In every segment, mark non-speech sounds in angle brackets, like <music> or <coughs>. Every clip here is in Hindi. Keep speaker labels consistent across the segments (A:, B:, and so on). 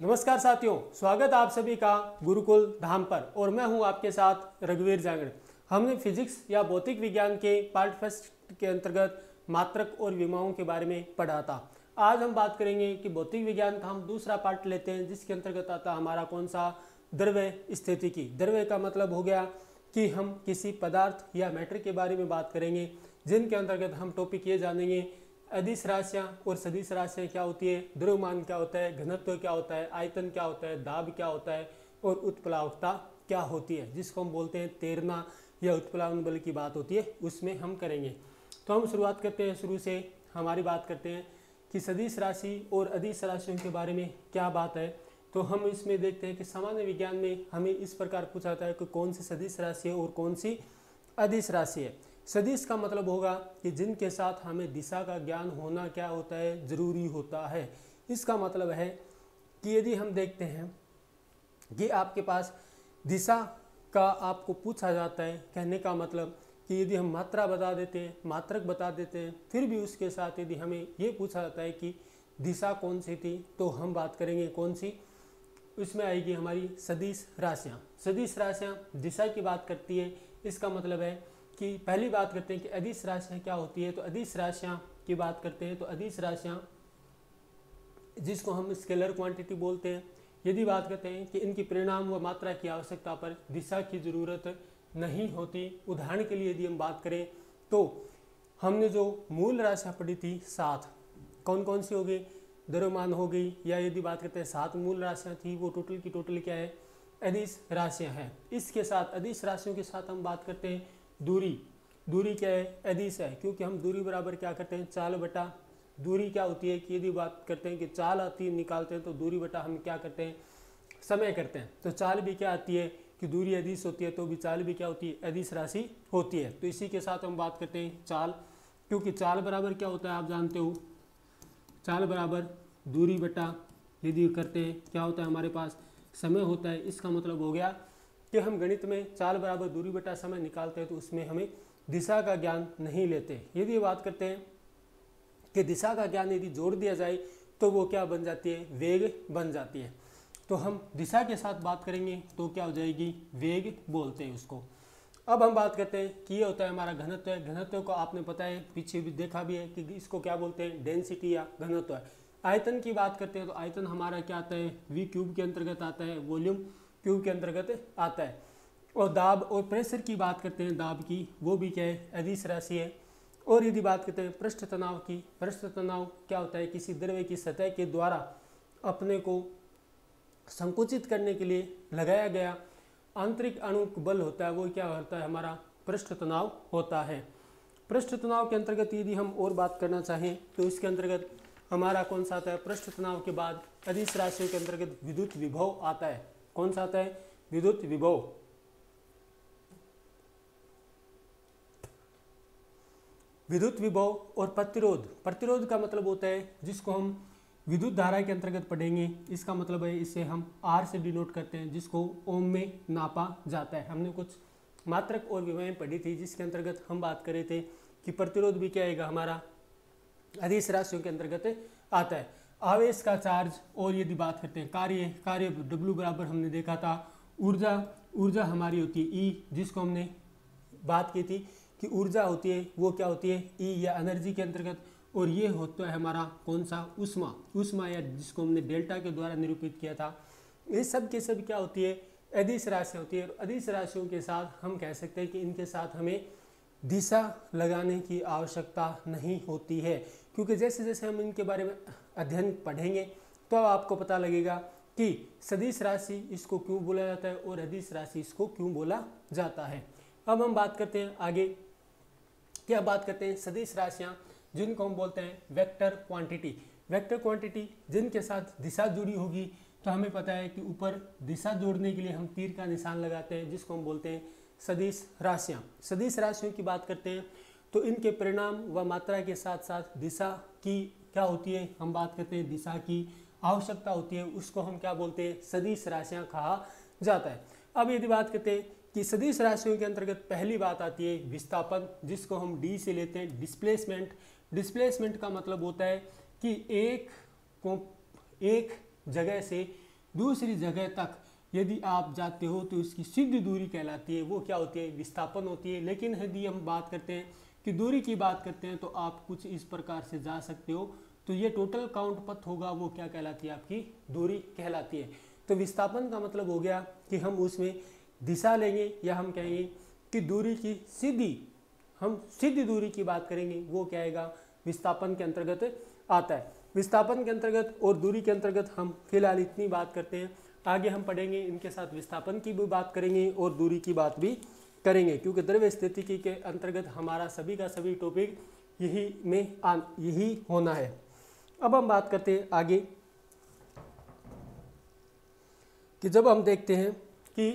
A: नमस्कार साथियों, स्वागत आप सभी का गुरुकुल धाम पर और मैं हूँ आपके साथ रघुवीर जांगड़। हमने फिजिक्स या भौतिक विज्ञान के पार्ट फ़र्स्ट के अंतर्गत मात्रक और विमाओं के बारे में पढ़ा था। आज हम बात करेंगे कि भौतिक विज्ञान का हम दूसरा पार्ट लेते हैं, जिसके अंतर्गत आता हमारा कौन सा द्रव्य स्थिति की। द्रव्य का मतलब हो गया कि हम किसी पदार्थ या मैटर के बारे में बात करेंगे, जिनके अंतर्गत हम टॉपिक ये जानेंगे अदिश राशियाँ और सदिश राशियाँ क्या होती है? द्रव्यमान क्या होता है? घनत्व क्या होता है? आयतन क्या होता है? दाब क्या होता है? और उत्प्लावकता क्या होती है? जिसको हम बोलते हैं तैरना या उत्प्लावन बल की बात होती है, उसमें हम करेंगे। तो हम शुरुआत करते हैं शुरू से, हमारी बात करते हैं कि सदिश राशि और अदिश राशियों के बारे में क्या बात है। तो हम इसमें देखते हैं कि सामान्य विज्ञान में हमें इस प्रकार पूछा जाता है कि कौन सी सदिश राशि है और कौन सी अदिश राशि है। सदिश का मतलब होगा कि जिनके साथ हमें दिशा का ज्ञान होना क्या होता है, ज़रूरी होता है। इसका मतलब है कि यदि हम देखते हैं कि आपके पास दिशा का आपको पूछा जाता है, कहने का मतलब कि यदि हम मात्रा बता देते हैं मात्रक बता देते हैं फिर भी उसके साथ यदि हमें ये पूछा जाता है कि दिशा कौन सी थी तो हम बात करेंगे कौन सी। उसमें आएगी हमारी सदिश राशियाँ। सदिश राशियाँ दिशा की बात करती है, इसका मतलब है कि पहली बात करते हैं कि अधिस राशियाँ क्या होती है तो अधिस राशियाँ की बात करते हैं तो अधिस राशियाँ जिसको हम स्केलर क्वांटिटी बोलते हैं यदि बात करते हैं कि इनकी परिणाम व मात्रा की आवश्यकता पर दिशा की ज़रूरत नहीं होती। उदाहरण के लिए यदि हम बात करें तो हमने जो मूल राशियाँ पढ़ी थी, सात कौन कौन सी हो गई? द्रव्यमान हो गई, या यदि बात करते हैं सात मूल राशियाँ थी, वो टोटल की टोटल क्या है? अधिस राशियाँ हैं। इसके साथ अधिस राशियों के साथ हम बात करते हैं दूरी। दूरी क्या है? अदिश है। क्योंकि हम दूरी बराबर क्या करते हैं? चाल बटा दूरी क्या होती है कि यदि बात करते हैं कि चाल आती निकालते हैं तो दूरी बटा हम क्या करते हैं? समय करते हैं। तो चाल भी क्या आती है कि दूरी अदिश होती है तो भी चाल भी क्या होती है? अदिश राशि होती है। तो इसी के साथ हम बात करते हैं चाल। क्योंकि चाल बराबर क्या होता है आप जानते हो? चाल बराबर दूरी बटा यदि करते हैं, क्या होता है हमारे पास? समय होता है। इसका मतलब हो गया कि हम गणित में चाल बराबर दूरी बटा समय निकालते हैं तो उसमें हमें दिशा का ज्ञान नहीं लेते। यदि बात करते हैं कि दिशा का ज्ञान यदि जोड़ दिया जाए तो वो क्या बन जाती है? वेग बन जाती है। तो हम दिशा के साथ बात करेंगे तो क्या हो जाएगी? वेग बोलते हैं उसको। अब हम बात करते हैं कि ये होता है हमारा घनत्व। है घनत्व को आपने पता है, पीछे भी देखा भी है कि इसको क्या बोलते हैं? डेंसिटी या घनत्व। है आयतन की बात करते हैं तो आयतन हमारा क्या आता है? वी क्यूब के अंतर्गत आता है। वॉल्यूम क्यूब के अंतर्गत आता है? और दाब और प्रेशर की बात करते हैं, दाब की, वो भी क्या है? अदिश राशि है। और यदि बात करते हैं पृष्ठ तनाव की, पृष्ठ तनाव क्या होता है? किसी द्रव्य की सतह के द्वारा अपने को संकुचित करने के लिए लगाया गया आंतरिक अणु बल होता है, वो क्या होता है? हमारा पृष्ठ तनाव होता है। पृष्ठ तनाव के अंतर्गत यदि हम और बात करना चाहें तो इसके अंतर्गत हमारा कौन सा आता है? पृष्ठ तनाव के बाद अधिस राशियों के अंतर्गत विद्युत विभव आता है। कौन सा आता है? विद्युत विभव। विद्युत विभव और प्रतिरोध। प्रतिरोध का मतलब होता है जिसको हम विद्युत धारा के अंतर्गत पढ़ेंगे। इसका मतलब है इसे हम आर से डिनोट करते हैं, जिसको ओम में नापा जाता है। हमने कुछ मात्रक और विवाहें पढ़ी थी, जिसके अंतर्गत हम बात कर रहे थे कि प्रतिरोध भी क्या आएगा? हमारा अधिस राशियों के अंतर्गत आता है। आवेश का चार्ज और यदि बात करते हैं कार्य कार्य डब्ल्यू बराबर हमने देखा था ऊर्जा ऊर्जा हमारी होती है ई e, जिसको हमने बात की थी कि ऊर्जा होती है वो क्या होती है? ई e या एनर्जी के अंतर्गत। और ये होता है हमारा कौन सा? उष्मा उष्मा या जिसको हमने डेल्टा के द्वारा निरूपित किया था। ये सब के सब क्या होती है? अधिस राशि होती है। और अधिस राशियों के साथ हम कह सकते हैं कि इनके साथ हमें दिशा लगाने की आवश्यकता नहीं होती है। क्योंकि जैसे जैसे हम इनके बारे में अध्ययन पढ़ेंगे तो अब आपको पता लगेगा कि सदिश राशि इसको क्यों बोला जाता है और अधिश राशि इसको क्यों बोला जाता है। अब हम बात करते हैं आगे। क्या बात करते हैं? सदिश राशियाँ, जिनको हम बोलते हैं वेक्टर क्वांटिटी। वेक्टर क्वांटिटी जिनके साथ दिशा जुड़ी होगी तो हमें पता है कि ऊपर दिशा जोड़ने के लिए हम तीर का निशान लगाते हैं, जिसको हम बोलते हैं सदिश राशियाँ। सदिश राशियों की बात करते हैं तो इनके परिणाम व मात्रा के साथ साथ दिशा की क्या होती है? हम बात करते हैं दिशा की आवश्यकता होती है, उसको हम क्या बोलते हैं? सदिश राशियाँ कहा जाता है। अब यदि बात करते हैं कि सदिश राशियों के अंतर्गत पहली बात आती है विस्थापन, जिसको हम डी से लेते हैं डिस्प्लेसमेंट डिस्प्लेसमेंट का मतलब होता है कि एक को, एक जगह से दूसरी जगह तक यदि आप जाते हो तो इसकी सिद्ध दूरी कहलाती है, वो क्या होती है? विस्थापन होती है। लेकिन यदि हम बात करते हैं कि दूरी की बात करते हैं तो आप कुछ इस प्रकार से जा सकते हो। तो ये टोटल काउंट पथ होगा वो क्या कहलाती है आपकी? दूरी कहलाती है। तो विस्थापन का मतलब हो गया कि हम उसमें दिशा लेंगे या हम कहेंगे कि दूरी की सीधी हम सीधी दूरी की बात करेंगे वो क्या आएगा? विस्थापन के अंतर्गत आता है। विस्थापन के अंतर्गत और दूरी के अंतर्गत हम फ़िलहाल इतनी बात करते हैं। आगे हम पढ़ेंगे इनके साथ विस्थापन की भी बात करेंगे और दूरी की बात भी करेंगे। क्योंकि द्रव्य स्थिति के अंतर्गत हमारा सभी का सभी टॉपिक यही में आ, यही होना है। अब हम बात करते हैं आगे कि जब हम देखते हैं कि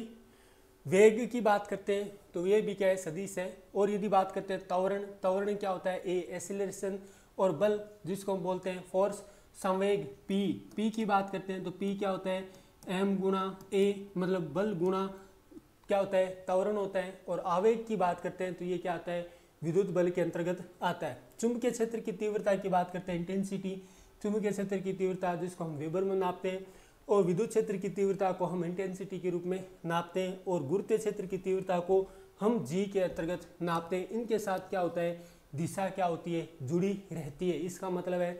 A: वेग की बात करते हैं तो ये भी क्या है? सदिश है। और यदि बात करते हैं तवरण तवरण क्या होता है? ए एसिलेशन और बल, जिसको हम बोलते हैं फोर्स संवेग पी पी की बात करते हैं तो पी क्या होता है? एम गुणा ए मतलब बल गुणा क्या होता है? त्वरण होता है। और आवेग की बात करते हैं तो ये क्या आता है? विद्युत बल के अंतर्गत आता है। चुंबकीय क्षेत्र की तीव्रता की बात करते हैं इंटेंसिटी चुंबकीय क्षेत्र की तीव्रता जिसको हम वेबर में नापते हैं और विद्युत क्षेत्र की तीव्रता को हम इंटेंसिटी के रूप में नापते हैं और गुरुत्व क्षेत्र की तीव्रता को हम जी के अंतर्गत नापते हैं। इनके साथ क्या होता है? दिशा क्या होती है? जुड़ी रहती है। इसका मतलब है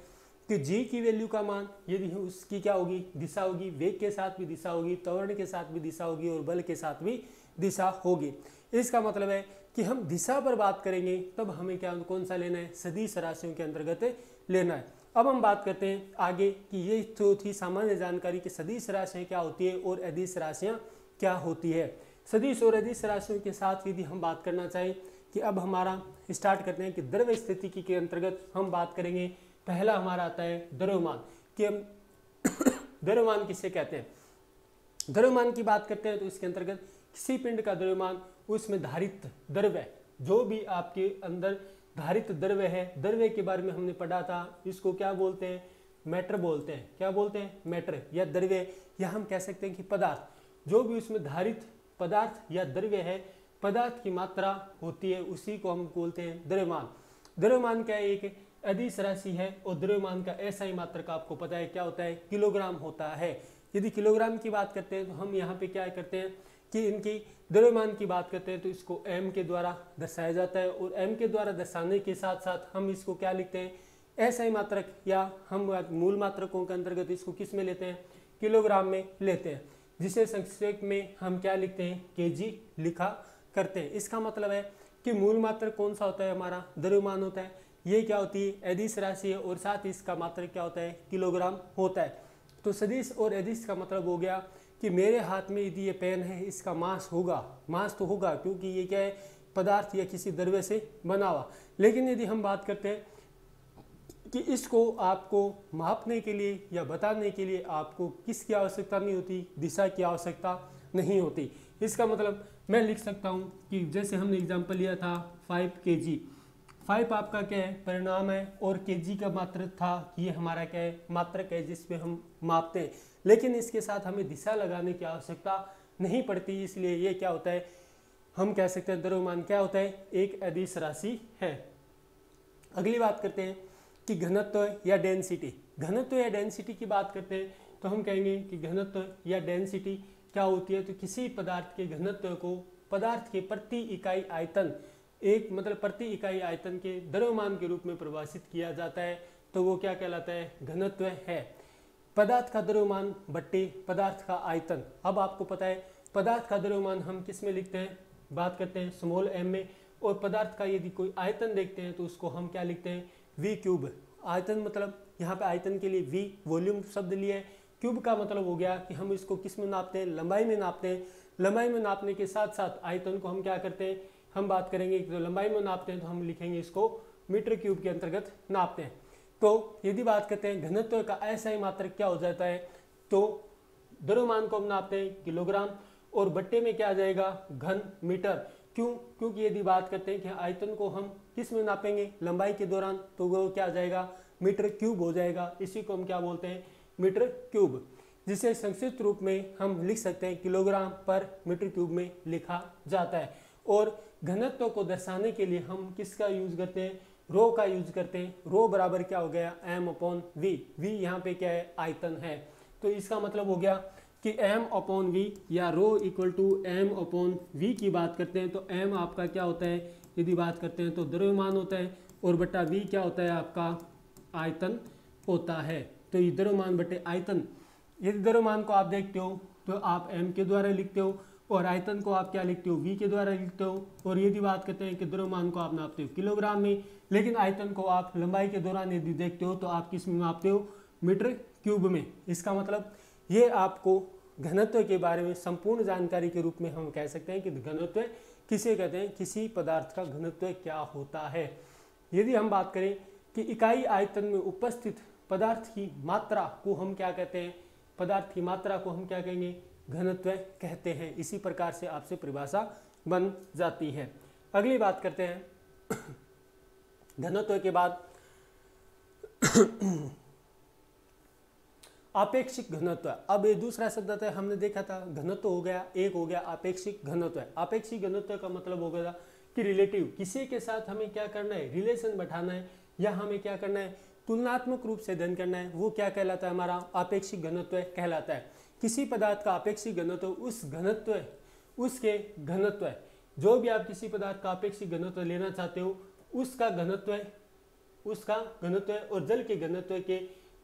A: कि जी की वैल्यू का मान, यदि उसकी क्या होगी? दिशा होगी। वेग के साथ भी दिशा होगी, त्वरण के साथ भी दिशा होगी और बल के साथ भी दिशा होगी। इसका मतलब है कि हम दिशा पर बात करेंगे, तब हमें क्या, कौन सा लेना है? सदिश राशियों के अंतर्गत लेना है। अब हम बात करते हैं आगे कि ये तो थी सामान्य जानकारी कि सदिश राशियाँ क्या होती है और अदिश राशियाँ क्या होती है। सदिश और अदिश राशियों के साथ यदि हम बात करना चाहें कि अब हमारा स्टार्ट करते हैं कि द्रव्य स्थिति के अंतर्गत हम बात करेंगे। पहला हमारा आता है द्रव्यमान, कि हम <coughs> द्रव्यमान किसे कहते हैं? द्रव्यमान की बात करते हैं तो इसके अंतर्गत किसी पिंड का द्रव्यमान उसमें धारित द्रव्य जो भी आपके अंदर धारित द्रव्य है, द्रव्य के बारे में हमने पढ़ा था, इसको क्या बोलते हैं? मैटर बोलते हैं। क्या बोलते हैं? मैटर या द्रव्य। या हम कह सकते हैं कि पदार्थ। जो भी उसमें धारित पदार्थ या द्रव्य है, पदार्थ की मात्रा होती है, उसी को हम बोलते हैं द्रव्यमान। द्रव्यमान क्या है एक अदिश राशि है और द्रव्यमान का ऐसा ही मात्रक आपको पता है क्या होता है? किलोग्राम होता है। यदि किलोग्राम की बात करते हैं तो हम यहाँ पे क्या करते हैं कि इनकी द्रव्यमान की बात करते हैं तो इसको एम के द्वारा दर्शाया जाता है और एम के द्वारा दर्शाने के साथ साथ हम इसको क्या लिखते हैं? ही मात्रक या हम मूल मात्रकों के अंतर्गत इसको किसमें लेते हैं? किलोग्राम में लेते हैं, जिसे संक्षेप में हम क्या लिखते हैं? के लिखा करते हैं। इसका मतलब है कि मूल मात्रक कौन सा होता है? हमारा द्रव्यमान होता है। ये क्या होती है? एदिश राशि है और साथ ही इसका मात्रक क्या होता है? किलोग्राम होता है। तो सदिश और एदिश का मतलब हो गया कि मेरे हाथ में यदि ये पेन है, इसका मास होगा। मास तो होगा, क्योंकि ये क्या है, पदार्थ या किसी द्रव्य से बना हुआ। लेकिन यदि हम बात करते हैं कि इसको आपको मापने के लिए या बताने के लिए आपको किसकी आवश्यकता नहीं होती, दिशा की आवश्यकता नहीं होती। इसका मतलब मैं लिख सकता हूँ कि जैसे हमने एग्ज़ाम्पल लिया था फाइव के जी फाइव आपका क्या है, परिणाम है, और के जी का मात्र था, ये हमारा क्या है, मात्रक है, जिसपे हम मापते हैं। लेकिन इसके साथ हमें दिशा लगाने की आवश्यकता नहीं पड़ती, इसलिए ये क्या होता है? हम कह सकते हैं द्रव्यमान क्या होता है? एक अदिश राशि है। अगली बात करते हैं कि घनत्व या डेंसिटी घनत्व या डेंसिटी की बात करते हैं तो हम कहेंगे कि घनत्व या डेंसिटी क्या होती है? तो किसी पदार्थ के घनत्व को पदार्थ के प्रति इकाई आयतन, एक मतलब प्रति इकाई आयतन के द्रव्यमान के रूप में परिभाषित किया जाता है तो वो क्या कहलाता है? घनत्व है। पदार्थ का द्रव्यमान, बट्टे, पदार्थ का आयतन। अब आपको पता है, पदार्थ का द्रव्यमान हम किसमें लिखते हैं? बात करते हैं स्मॉल एम में। और पदार्थ का यदि कोई आयतन देखते हैं तो उसको हम क्या लिखते हैं? वी क्यूब आयतन मतलब यहाँ पे आयतन के लिए वी वॉल्यूम शब्द लिए क्यूब का मतलब हो गया कि हम इसको किसमें नापते हैं? लंबाई में नापते हैं। लंबाई में नापने के साथ साथ आयतन को हम क्या करते हैं? हम बात करेंगे तो लंबाई में नापते हैं तो हम लिखेंगे इसको मीटर क्यूब के अंतर्गत नापते हैं। तो यदि बात करते हैं घनत्व का ऐसा ही मात्र क्या हो जाता है तो द्रव्यमान को हम नापते हैं किलोग्राम, और बट्टे में क्या आ जाएगा? घन मीटर। क्यों? क्योंकि यदि बात करते हैं कि आयतन को हम किसमें नापेंगे? लंबाई के दौरान तो वो क्या आ जाएगा? मीटर क्यूब हो जाएगा। इसी को हम क्या बोलते हैं? Metre cube. जिसे संक्षिप्त रूप में हम लिख सकते हैं, किलोग्राम पर मीटर क्यूब में लिखा जाता है। और घनत्व को दर्शाने के लिए हम किसका यूज़ करते हैं? रो का यूज़ करते हैं। रो बराबर क्या हो गया? एम अपॉन वी वी यहाँ पे क्या है? आयतन है। तो इसका मतलब हो गया कि एम अपॉन वी या rho equal to M upon V की बात करते हैं। तो एम आपका क्या होता है? यदि बात करते हैं तो द्रव्यमान होता है और बट्टा वी क्या होता है? आपका आयतन होता है। तो ये द्रव्यमान बटे आयतन। यदि द्रव्यमान को आप देखते हो तो आप एम के द्वारा लिखते हो और आयतन को आप क्या लिखते हो? वी के द्वारा लिखते हो। और यदि बात करते हैं कि द्रव्यमान को आप नापते हो। किलोग्राम में लेकिन आयतन को आप लंबाई के दौरान यदि देखते हो तो आप किसमें नापते हो? मीटर क्यूब में। इसका मतलब ये आपको घनत्व के बारे में संपूर्ण जानकारी के रूप में हम कह सकते हैं कि घनत्व किसे कहते हैं? किसी पदार्थ का घनत्व क्या होता है? यदि हम बात करें कि इकाई आयतन में उपस्थित पदार्थ की मात्रा को हम क्या कहते हैं? पदार्थ की मात्रा को हम क्या कहेंगे? घनत्व कहते हैं। इसी प्रकार से आपसे परिभाषा बन जाती है। अगली बात करते हैं। घनत्व के बाद आपेक्षिक घनत्व। अब ये दूसरा शब्द है, हमने देखा था, घनत्व हो गया, एक हो गया आपेक्षिक घनत्व आपेक्षिक घनत्व का मतलब हो गया कि रिलेटिव किसी के साथ हमें क्या करना है? रिलेशन बैठाना है, या हमें क्या करना है? तुलनात्मक रूप से अध्ययन करना है, वो क्या कहलाता है हमारा? आपेक्षिक घनत्व कहलाता है। किसी पदार्थ का अपेक्षिक घनत्व उस घनत्व उसके घनत्व जो भी आप किसी पदार्थ का अपेक्षिक घनत्व लेना चाहते हो उसका घनत्व उसका घनत्व और जल के घनत्व के,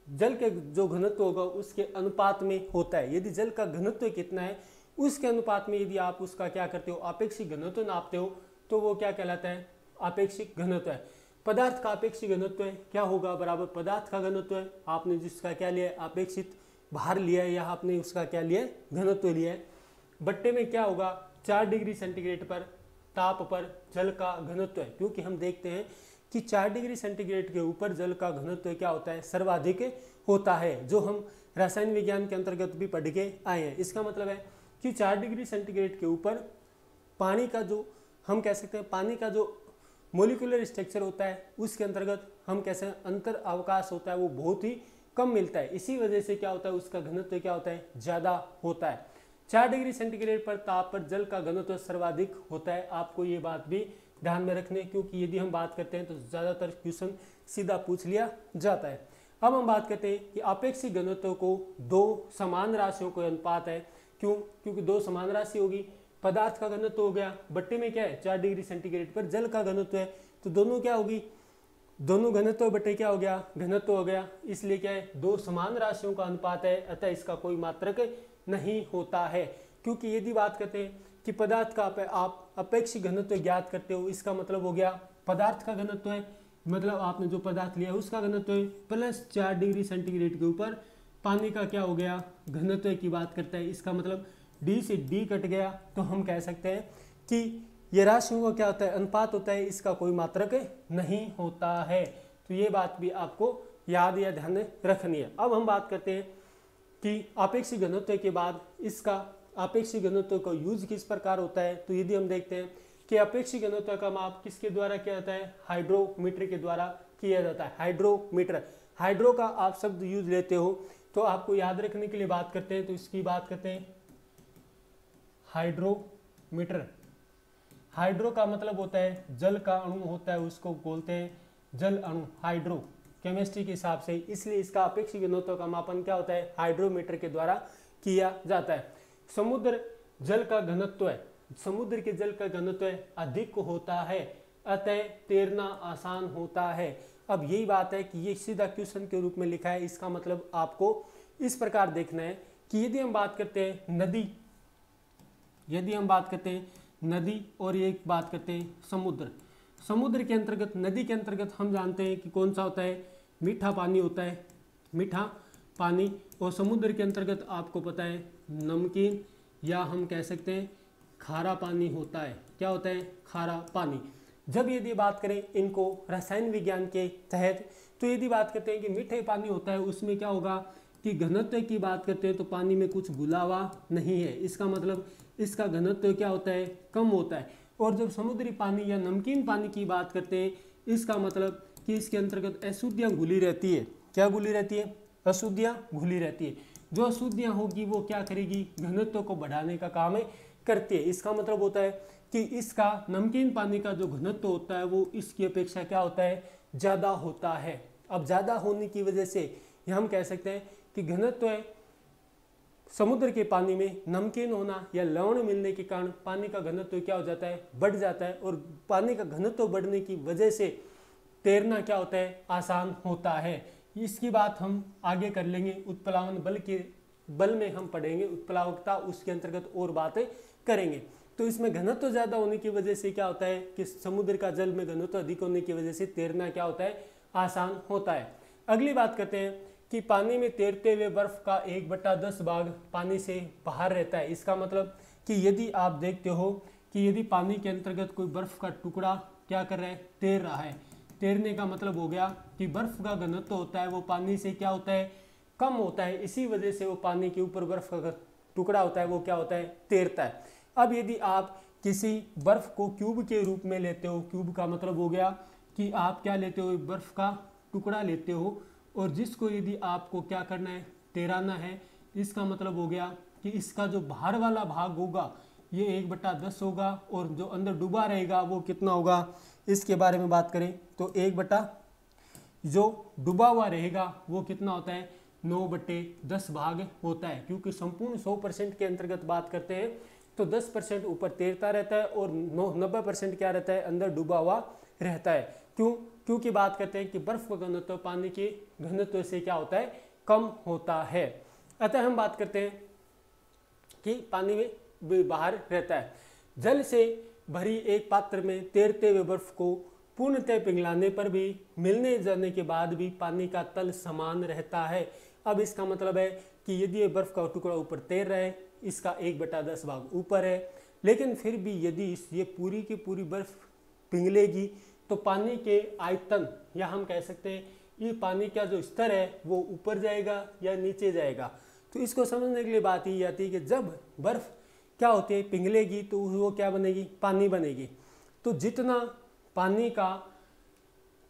A: जल के जो घनत्व होगा उसके अनुपात में होता है। यदि जल का घनत्व कितना है, उसके अनुपात में यदि आप उसका क्या करते हो अपेक्षिक घनत्व नापते हो तो वो क्या कहलाता है? अपेक्षिक घनत्व है। पदार्थ का अपेक्षिक घनत्व है, क्या होगा? बराबर पदार्थ का घनत्व है। आपने जिसका क्या लिया अपेक्षित भार लिया है या आपने उसका क्या लिया घनत्व लिया है। बट्टे में क्या होगा? चार डिग्री सेंटीग्रेड पर ताप पर जल का घनत्व है, क्योंकि हम देखते हैं कि चार डिग्री सेंटीग्रेड के ऊपर जल का घनत्व क्या होता है? सर्वाधिक होता है, जो हम रासायन विज्ञान के अंतर्गत भी पढ़ के आए हैं। इसका मतलब है कि चार डिग्री सेंटीग्रेड के ऊपर पानी का जो, हम कह सकते हैं, पानी का जो मोलिकुलर स्ट्रक्चर होता है, उसके अंतर्गत हम कैसे अंतर अवकाश होता है, वो बहुत ही कम मिलता है। इसी वजह से क्या होता है, उसका घनत्व क्या होता है? ज़्यादा होता है। चार डिग्री सेंटीग्रेड पर ताप पर जल का घनत्व सर्वाधिक होता है। आपको ये बात भी ध्यान में रखने क्योंकि यदि हम बात करते हैं तो ज़्यादातर क्वेश्चन सीधा पूछ लिया जाता है। अब हम बात करते हैं कि अपेक्षित घनत्व को दो समान राशियों को अनुपात है। क्यों? क्योंकि दो समान राशि होगी। पदार्थ का घनत्व हो गया, बट्टे में क्या है? चार डिग्री सेंटीग्रेड पर जल का घनत्व है। तो दोनों क्या होगी? दोनों घनत्व बटे क्या हो गया? घनत्व हो गया। इसलिए क्या है? दो समान राशियों का अनुपात है, अतः इसका कोई मात्रक नहीं होता है। क्योंकि यदि बात करते हैं कि पदार्थ का आप अपेक्षित घनत्व ज्ञात करते हो, इसका मतलब हो गया पदार्थ का घनत्व है। मतलब आपने जो पदार्थ लिया है, उसका घनत्व है। प्लस चार डिग्री सेंटीग्रेड के ऊपर पानी का क्या हो गया? घनत्व की बात करता है। इसका मतलब डी से डी कट गया। तो हम कह सकते हैं कि ये राशियों का क्या होता है? अनुपात होता है। इसका कोई मात्रक नहीं होता है। तो ये बात भी आपको याद या ध्यान रखनी है। अब हम बात करते हैं कि अपेक्षित घनत्व के बाद इसका अपेक्षित घनत्व का यूज़ किस प्रकार होता है? तो यदि हम देखते हैं कि अपेक्षित घनत्व का माप किसके द्वारा किया जाता है? हाइड्रोमीटर के द्वारा किया जाता है। हाइड्रोमीटर। हाइड्रो का आप शब्द यूज़ लेते हो तो आपको याद रखने के लिए बात करते हैं। तो इसकी बात करते हैं। हाइड्रोमीटर। हाइड्रो का मतलब होता है जल का अणु होता है, उसको बोलते हैं जल अणु, हाइड्रो। केमिस्ट्री के हिसाब से, इसलिए इसका अपेक्षित घनत्व का मापन क्या होता है? हाइड्रोमीटर के द्वारा किया जाता है। समुद्र जल का घनत्व है। समुद्र के जल का घनत्व अधिक होता है, अतः तैरना आसान होता है। अब यही बात है कि ये सीधा क्वेश्चन के रूप में लिखा है, इसका मतलब आपको इस प्रकार देखना है कि यदि हम बात करते हैं नदी, यदि हम बात करते हैं नदी और एक बात करते हैं समुद्र समुद्र के अंतर्गत, नदी के अंतर्गत हम जानते हैं कि कौन सा होता है? मीठा पानी होता है। मीठा पानी और समुद्र के अंतर्गत आपको पता है, नमकीन या हम कह सकते हैं खारा पानी होता है। क्या होता है? खारा पानी। जब यदि बात करें इनको रसायन विज्ञान के तहत तो यदि बात करते हैं कि मीठे पानी होता है, उसमें क्या होगा कि घनत्व की बात करते हैं तो पानी में कुछ गुलावा नहीं है। इसका मतलब इसका घनत्व क्या होता है? कम होता है। और जब समुद्री पानी या नमकीन पानी की बात करते हैं, इसका मतलब कि इसके अंतर्गत अशुद्धियाँ घुली रहती है। क्या घुली रहती है? अशुद्धियाँ घुली रहती है। जो अशुद्धियाँ होगी, वो क्या करेगी? घनत्व को बढ़ाने का काम है, करती है। इसका मतलब होता है कि इसका नमकीन पानी का जो घनत्व होता है, वो इसकी अपेक्षा क्या होता है? ज़्यादा होता है। अब ज़्यादा होने की वजह से हम कह सकते हैं कि घनत्व समुद्र के पानी में नमकीन होना या लवण मिलने के कारण पानी का घनत्व क्या हो जाता है? बढ़ जाता है और पानी का घनत्व बढ़ने की वजह से तैरना क्या होता है? आसान होता है। इसकी बात हम आगे कर लेंगे। उत्प्लावन बल के बल में हम पढ़ेंगे। उत्प्लावकता उसके अंतर्गत और बातें करेंगे। तो इसमें घनत्व ज़्यादा होने की वजह से क्या होता है कि समुद्र का जल में घनत्व अधिक होने की वजह से तैरना क्या होता है? आसान होता है। अगली बात करते हैं। कि पानी में तैरते हुए बर्फ़ का एक बट्टा दस भाग पानी से बाहर रहता है। इसका मतलब कि यदि आप देखते हो कि यदि पानी के अंतर्गत कोई बर्फ़ का टुकड़ा क्या कर रहा है, तैर रहा है। तैरने का मतलब हो गया कि बर्फ़ का घनत्व होता है, वो पानी से क्या होता है, कम होता है। इसी वजह से वो पानी के ऊपर बर्फ़ का टुकड़ा होता है, वो क्या होता है, तैरता है। अब यदि आप किसी बर्फ़ को क्यूब के रूप में लेते हो, क्यूब का मतलब हो गया कि आप क्या लेते हो, बर्फ़ का टुकड़ा लेते हो और जिसको यदि आपको क्या करना है? तैराना है। इसका मतलब हो गया कि इसका जो बाहर वाला भाग होगा, ये एक बट्टा दस होगा और जो अंदर डूबा रहेगा वो कितना होगा? इसके बारे में बात करें तो एक बट्टा जो डूबा हुआ रहेगा वो कितना होता है? नौ बट्टे दस भाग होता है। क्योंकि संपूर्ण सौ परसेंट के अंतर्गत बात करते हैं तो दस परसेंट ऊपर तैरता रहता है और नौ, नब्बे परसेंट क्या रहता है? अंदर डूबा हुआ रहता है। क्यों? क्योंकि बात करते हैं कि बर्फ़ का घनत्व, पानी के घनत्व से क्या होता है? कम होता है। अतः हम बात करते हैं कि पानी में बाहर रहता है। जल से भरी एक पात्र में तैरते हुए बर्फ़ को पूर्णतः पिघलाने पर भी, मिलने जाने के बाद भी पानी का तल समान रहता है। अब इसका मतलब है कि यदि ये बर्फ़ का टुकड़ा ऊपर तैर रहा है, इसका एक बटा दस भाग ऊपर है, लेकिन फिर भी यदि इस ये पूरी की पूरी बर्फ़ पिघलेगी तो पानी के आयतन, या हम कह सकते हैं, ये पानी का जो स्तर है, वो ऊपर जाएगा या नीचे जाएगा। तो इसको समझने के लिए बात ये आती है कि जब बर्फ़ क्या होती है, पिघलेगी तो वो क्या बनेगी? पानी बनेगी। तो जितना पानी का,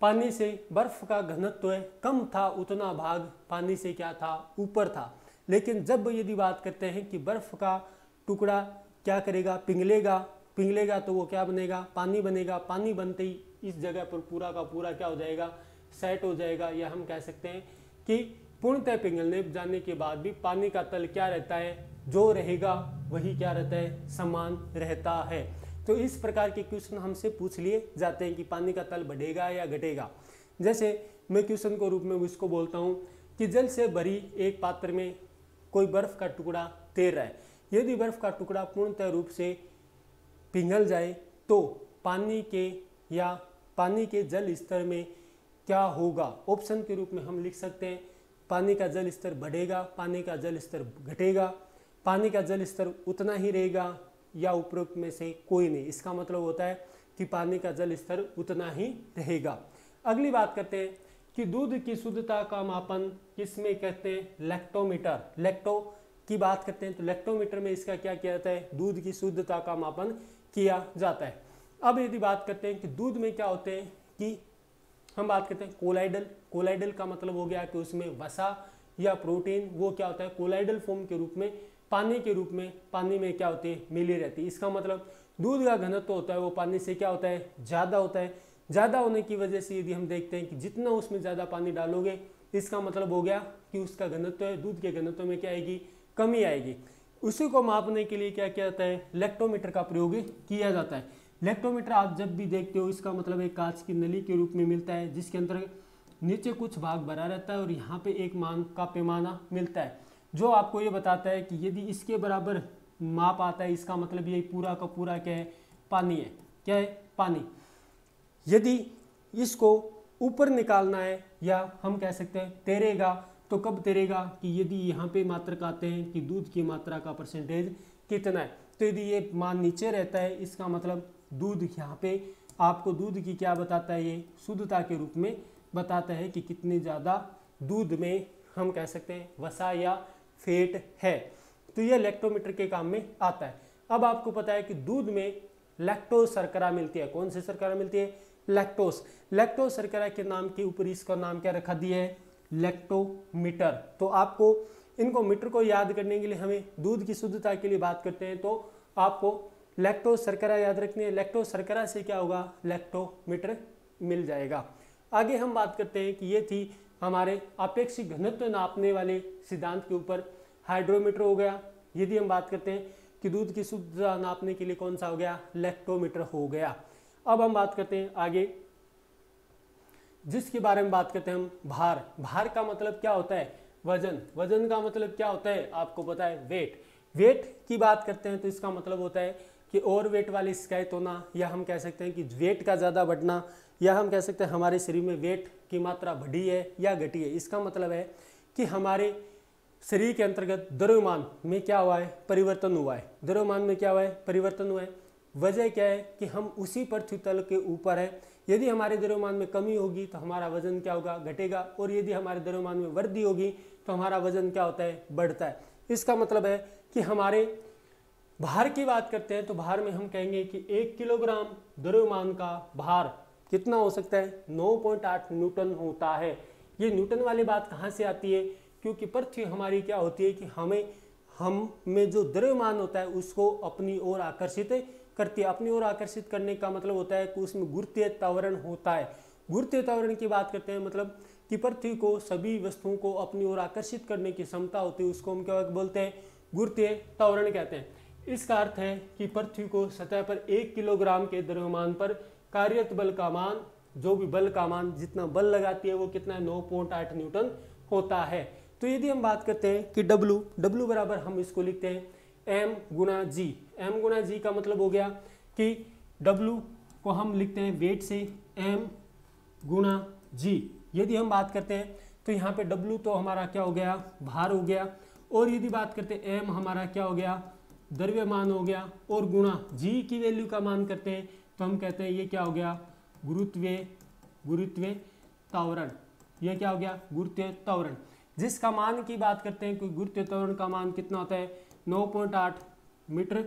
A: पानी से बर्फ़ का घनत्व है, कम था, उतना भाग पानी से क्या था? ऊपर था। लेकिन जब यदि बात करते हैं कि बर्फ़ का टुकड़ा क्या करेगा? पिघलेगा। पिघलेगा तो वो क्या बनेगा? पानी बनेगा। पानी बनते ही इस जगह पर पूरा का पूरा क्या हो जाएगा? सेट हो जाएगा, या हम कह सकते हैं कि पूर्णतः पिघलने जाने के बाद भी पानी का तल क्या रहता है? जो रहेगा, वही क्या रहता है? समान रहता है। तो इस प्रकार के क्वेश्चन हमसे पूछ लिए जाते हैं कि पानी का तल बढ़ेगा या घटेगा। जैसे मैं क्वेश्चन को रूप में इसको बोलता हूँ कि जल से भरी एक पात्र में कोई बर्फ़ का टुकड़ा तैर रहा है। यदि बर्फ़ का टुकड़ा पूर्णतः रूप से पिघल जाए तो पानी के या पानी के जल स्तर में क्या होगा? ऑप्शन के रूप में हम लिख सकते हैं, पानी का जल स्तर बढ़ेगा, पानी का जल स्तर घटेगा, पानी का जल स्तर उतना ही रहेगा या उपरोक्त में से कोई नहीं। इसका मतलब होता है कि पानी का जल स्तर उतना ही रहेगा। अगली बात करते हैं कि दूध की शुद्धता का मापन किसमें कहते हैं? लेक्टोमीटर लेक्टो की बात करते हैं तो लेक्टोमीटर में इसका क्या किया जाता है? दूध की शुद्धता का मापन किया जाता है। अब यदि बात करते हैं कि दूध में क्या होते हैं कि हम बात करते हैं कोलाइडल कोलाइडल का मतलब हो गया कि उसमें वसा या प्रोटीन, वो क्या होता है? कोलाइडल फॉर्म के रूप में, पानी के रूप में, पानी में क्या होती है? मिली रहती है। इसका मतलब दूध का घनत्व होता है, वो पानी से क्या होता है? ज़्यादा होता है। ज़्यादा होने की वजह से यदि हम देखते हैं कि जितना उसमें ज़्यादा पानी डालोगे, इसका मतलब हो गया कि उसका घनत्व है, दूध के घनत्व में क्या आएगी? कमी आएगी। उसी को मापने के लिए क्या किया जाता है? इलेक्ट्रोमीटर का प्रयोग किया जाता है। लेक्टोमीटर आप जब भी देखते हो, इसका मतलब एक कांच की नली के रूप में मिलता है, जिसके अंदर नीचे कुछ भाग भरा रहता है और यहाँ पे एक मान का पैमाना मिलता है। जो आपको ये बताता है कि यदि इसके बराबर माप आता है, इसका मतलब ये पूरा का पूरा क्या है? पानी है। क्या है? पानी। यदि इसको ऊपर निकालना है या हम कह सकते हैं तैरेगा तो कब तैरेगा? कि यदि यहाँ पे मात्रक आते हैं कि दूध की मात्रा का परसेंटेज कितना है। तो यदि ये मान नीचे रहता है, इसका मतलब दूध यहाँ पे आपको दूध की क्या बताता है? ये शुद्धता के रूप में बताता है कि कितनी ज़्यादा दूध में हम कह सकते हैं वसा या फेट है। तो ये लेक्टोमीटर के काम में आता है। अब आपको पता है कि दूध में लैक्टोज शर्करा मिलती है। कौन सी शर्करा मिलती है? लैक्टोस लैक्टोज शर्करा के नाम के ऊपर इसका नाम क्या रखा दिया है? लैक्टोमीटर तो आपको इनको मीटर को याद करने के लिए हमें दूध की शुद्धता के लिए बात करते हैं। तो आपको लैक्टोज शर्करा, याद रखनी है लैक्टोज सरकरा से क्या होगा? लैक्टोमीटर मिल जाएगा। आगे हम बात करते हैं कि ये थी हमारे अपेक्षित घनत्व नापने वाले सिद्धांत के ऊपर। हाइड्रोमीटर हो गया। यदि हम बात करते हैं कि दूध की शुद्धता नापने के लिए कौन सा हो गया? लैक्टोमीटर हो गया। अब हम बात करते हैं आगे, जिसके बारे में बात करते हैं हम भार। भार का मतलब क्या होता है? वज़न। वज़न का मतलब क्या होता है? आपको पता है वेट। वेट की बात करते हैं तो इसका मतलब होता है कि ओवर वेट वाली शिकायत होना, या हम कह सकते हैं कि वेट का ज़्यादा बढ़ना, या हम कह सकते हैं हमारे शरीर में वेट की मात्रा बढ़ी है या घटी है। इसका मतलब है कि हमारे शरीर के अंतर्गत द्रव्यमान में क्या हुआ है? परिवर्तन हुआ है। द्रव्यमान में क्या हुआ है? परिवर्तन हुआ है। वजह क्या है कि हम उसी पृथ्वी तल के ऊपर है। यदि हमारे द्रव्यमान में कमी होगी तो हमारा वज़न क्या होगा? घटेगा। और यदि हमारे द्रव्यमान में वृद्धि होगी तो हमारा वज़न क्या होता है? बढ़ता है। इसका मतलब है कि हमारे भार की बात करते हैं तो भार में हम कहेंगे कि एक किलोग्राम द्रव्यमान का भार कितना हो सकता है? 9.8 न्यूटन होता है। ये न्यूटन वाली बात कहाँ से आती है? क्योंकि पृथ्वी हमारी क्या होती है कि हमें, हम में जो द्रव्यमान होता है उसको अपनी ओर आकर्षित करती है। अपनी ओर आकर्षित करने का मतलब होता है कि उसमें गुरुत्वीय तावरण होता है। गुरुत्वीय तावरण की बात करते हैं मतलब कि पृथ्वी को सभी वस्तुओं को अपनी ओर आकर्षित करने की क्षमता होती है, उसको हम क्या बोलते हैं? गुरुत्वीय तावरण कहते हैं। इसका अर्थ है कि पृथ्वी को सतह पर एक किलोग्राम के द्रव्यमान पर कार्यरत बल का मान, जो भी बल का मान जितना बल लगाती है वो कितना नौ पॉइंट आठ न्यूटन होता है। तो यदि हम बात करते हैं कि W W बराबर हम इसको लिखते हैं M गुना जी एम गुना जी का मतलब हो गया कि W को हम लिखते हैं वेट से M गुना जी यदि हम बात करते हैं तो यहाँ पे W तो हमारा क्या हो गया? भार हो गया। और यदि बात करते हैं M, हमारा क्या हो गया? द्रव्यमान हो गया और गुणा जी की वैल्यू का मान करते हैं तो हम कहते हैं ये क्या हो गया? गुरुत्व गुरुत्व तावरण। ये क्या हो गया? गुरुत्व तावरण। जिसका मान की बात करते हैं कि गुरुत्व त्वरण का मान कितना होता है? 9.8 मीटर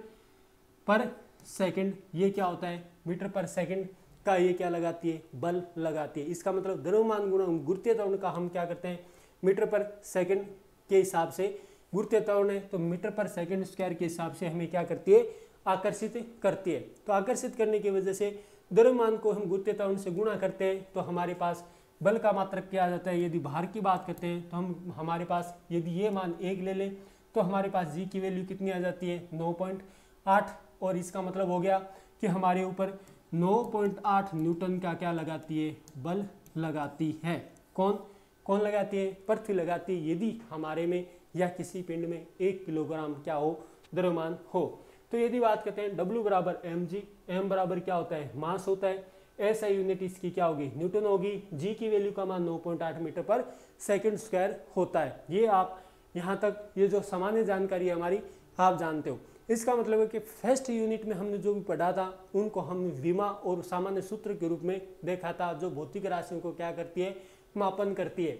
A: पर सेकंड। ये क्या होता है? मीटर पर सेकंड का ये क्या लगाती है? बल लगाती है। इसका मतलब द्रव्यमान गुणा गुरुत्व त्वरण का हम क्या करते हैं? मीटर पर सेकंड के हिसाब से गुरुत्व त्वरण है तो मीटर पर सेकंड स्क्वायर के हिसाब से हमें क्या करती है? आकर्षित करती है। तो आकर्षित करने की वजह से द्रव्यमान को हम गुरुत्व त्वरण से गुणा करते हैं तो हमारे पास बल का मात्रक क्या आ जाता है। यदि भार की बात करते हैं तो हम, हमारे पास यदि ये मान एक ले लें तो हमारे पास जी की वैल्यू कितनी आ जाती है? 9.8 और इसका मतलब हो गया कि हमारे ऊपर 9.8 न्यूटन का क्या लगाती है? बल लगाती है। कौन? कौन लगाती है? पृथ्वी लगाती है। यदि हमारे में या किसी पिंड में एक किलोग्राम क्या हो, द्रव्यमान हो। तो यदि बात करते हैं W बराबर एम जी एम बराबर क्या होता है? मास होता है। आई यूनिट इसकी क्या होगी? न्यूटन होगी। जी की वैल्यू का मान 9.8 मीटर पर सेकंड स्क्वायर होता है। ये आप यहाँ तक, ये जो सामान्य जानकारी है हमारी, आप जानते हो। इसका मतलब है कि फ़र्स्ट यूनिट में हमने जो भी पढ़ा था, उनको हम विमा और सामान्य सूत्र के रूप में देखा था, जो भौतिक राशियों को क्या करती है? मापन करती है।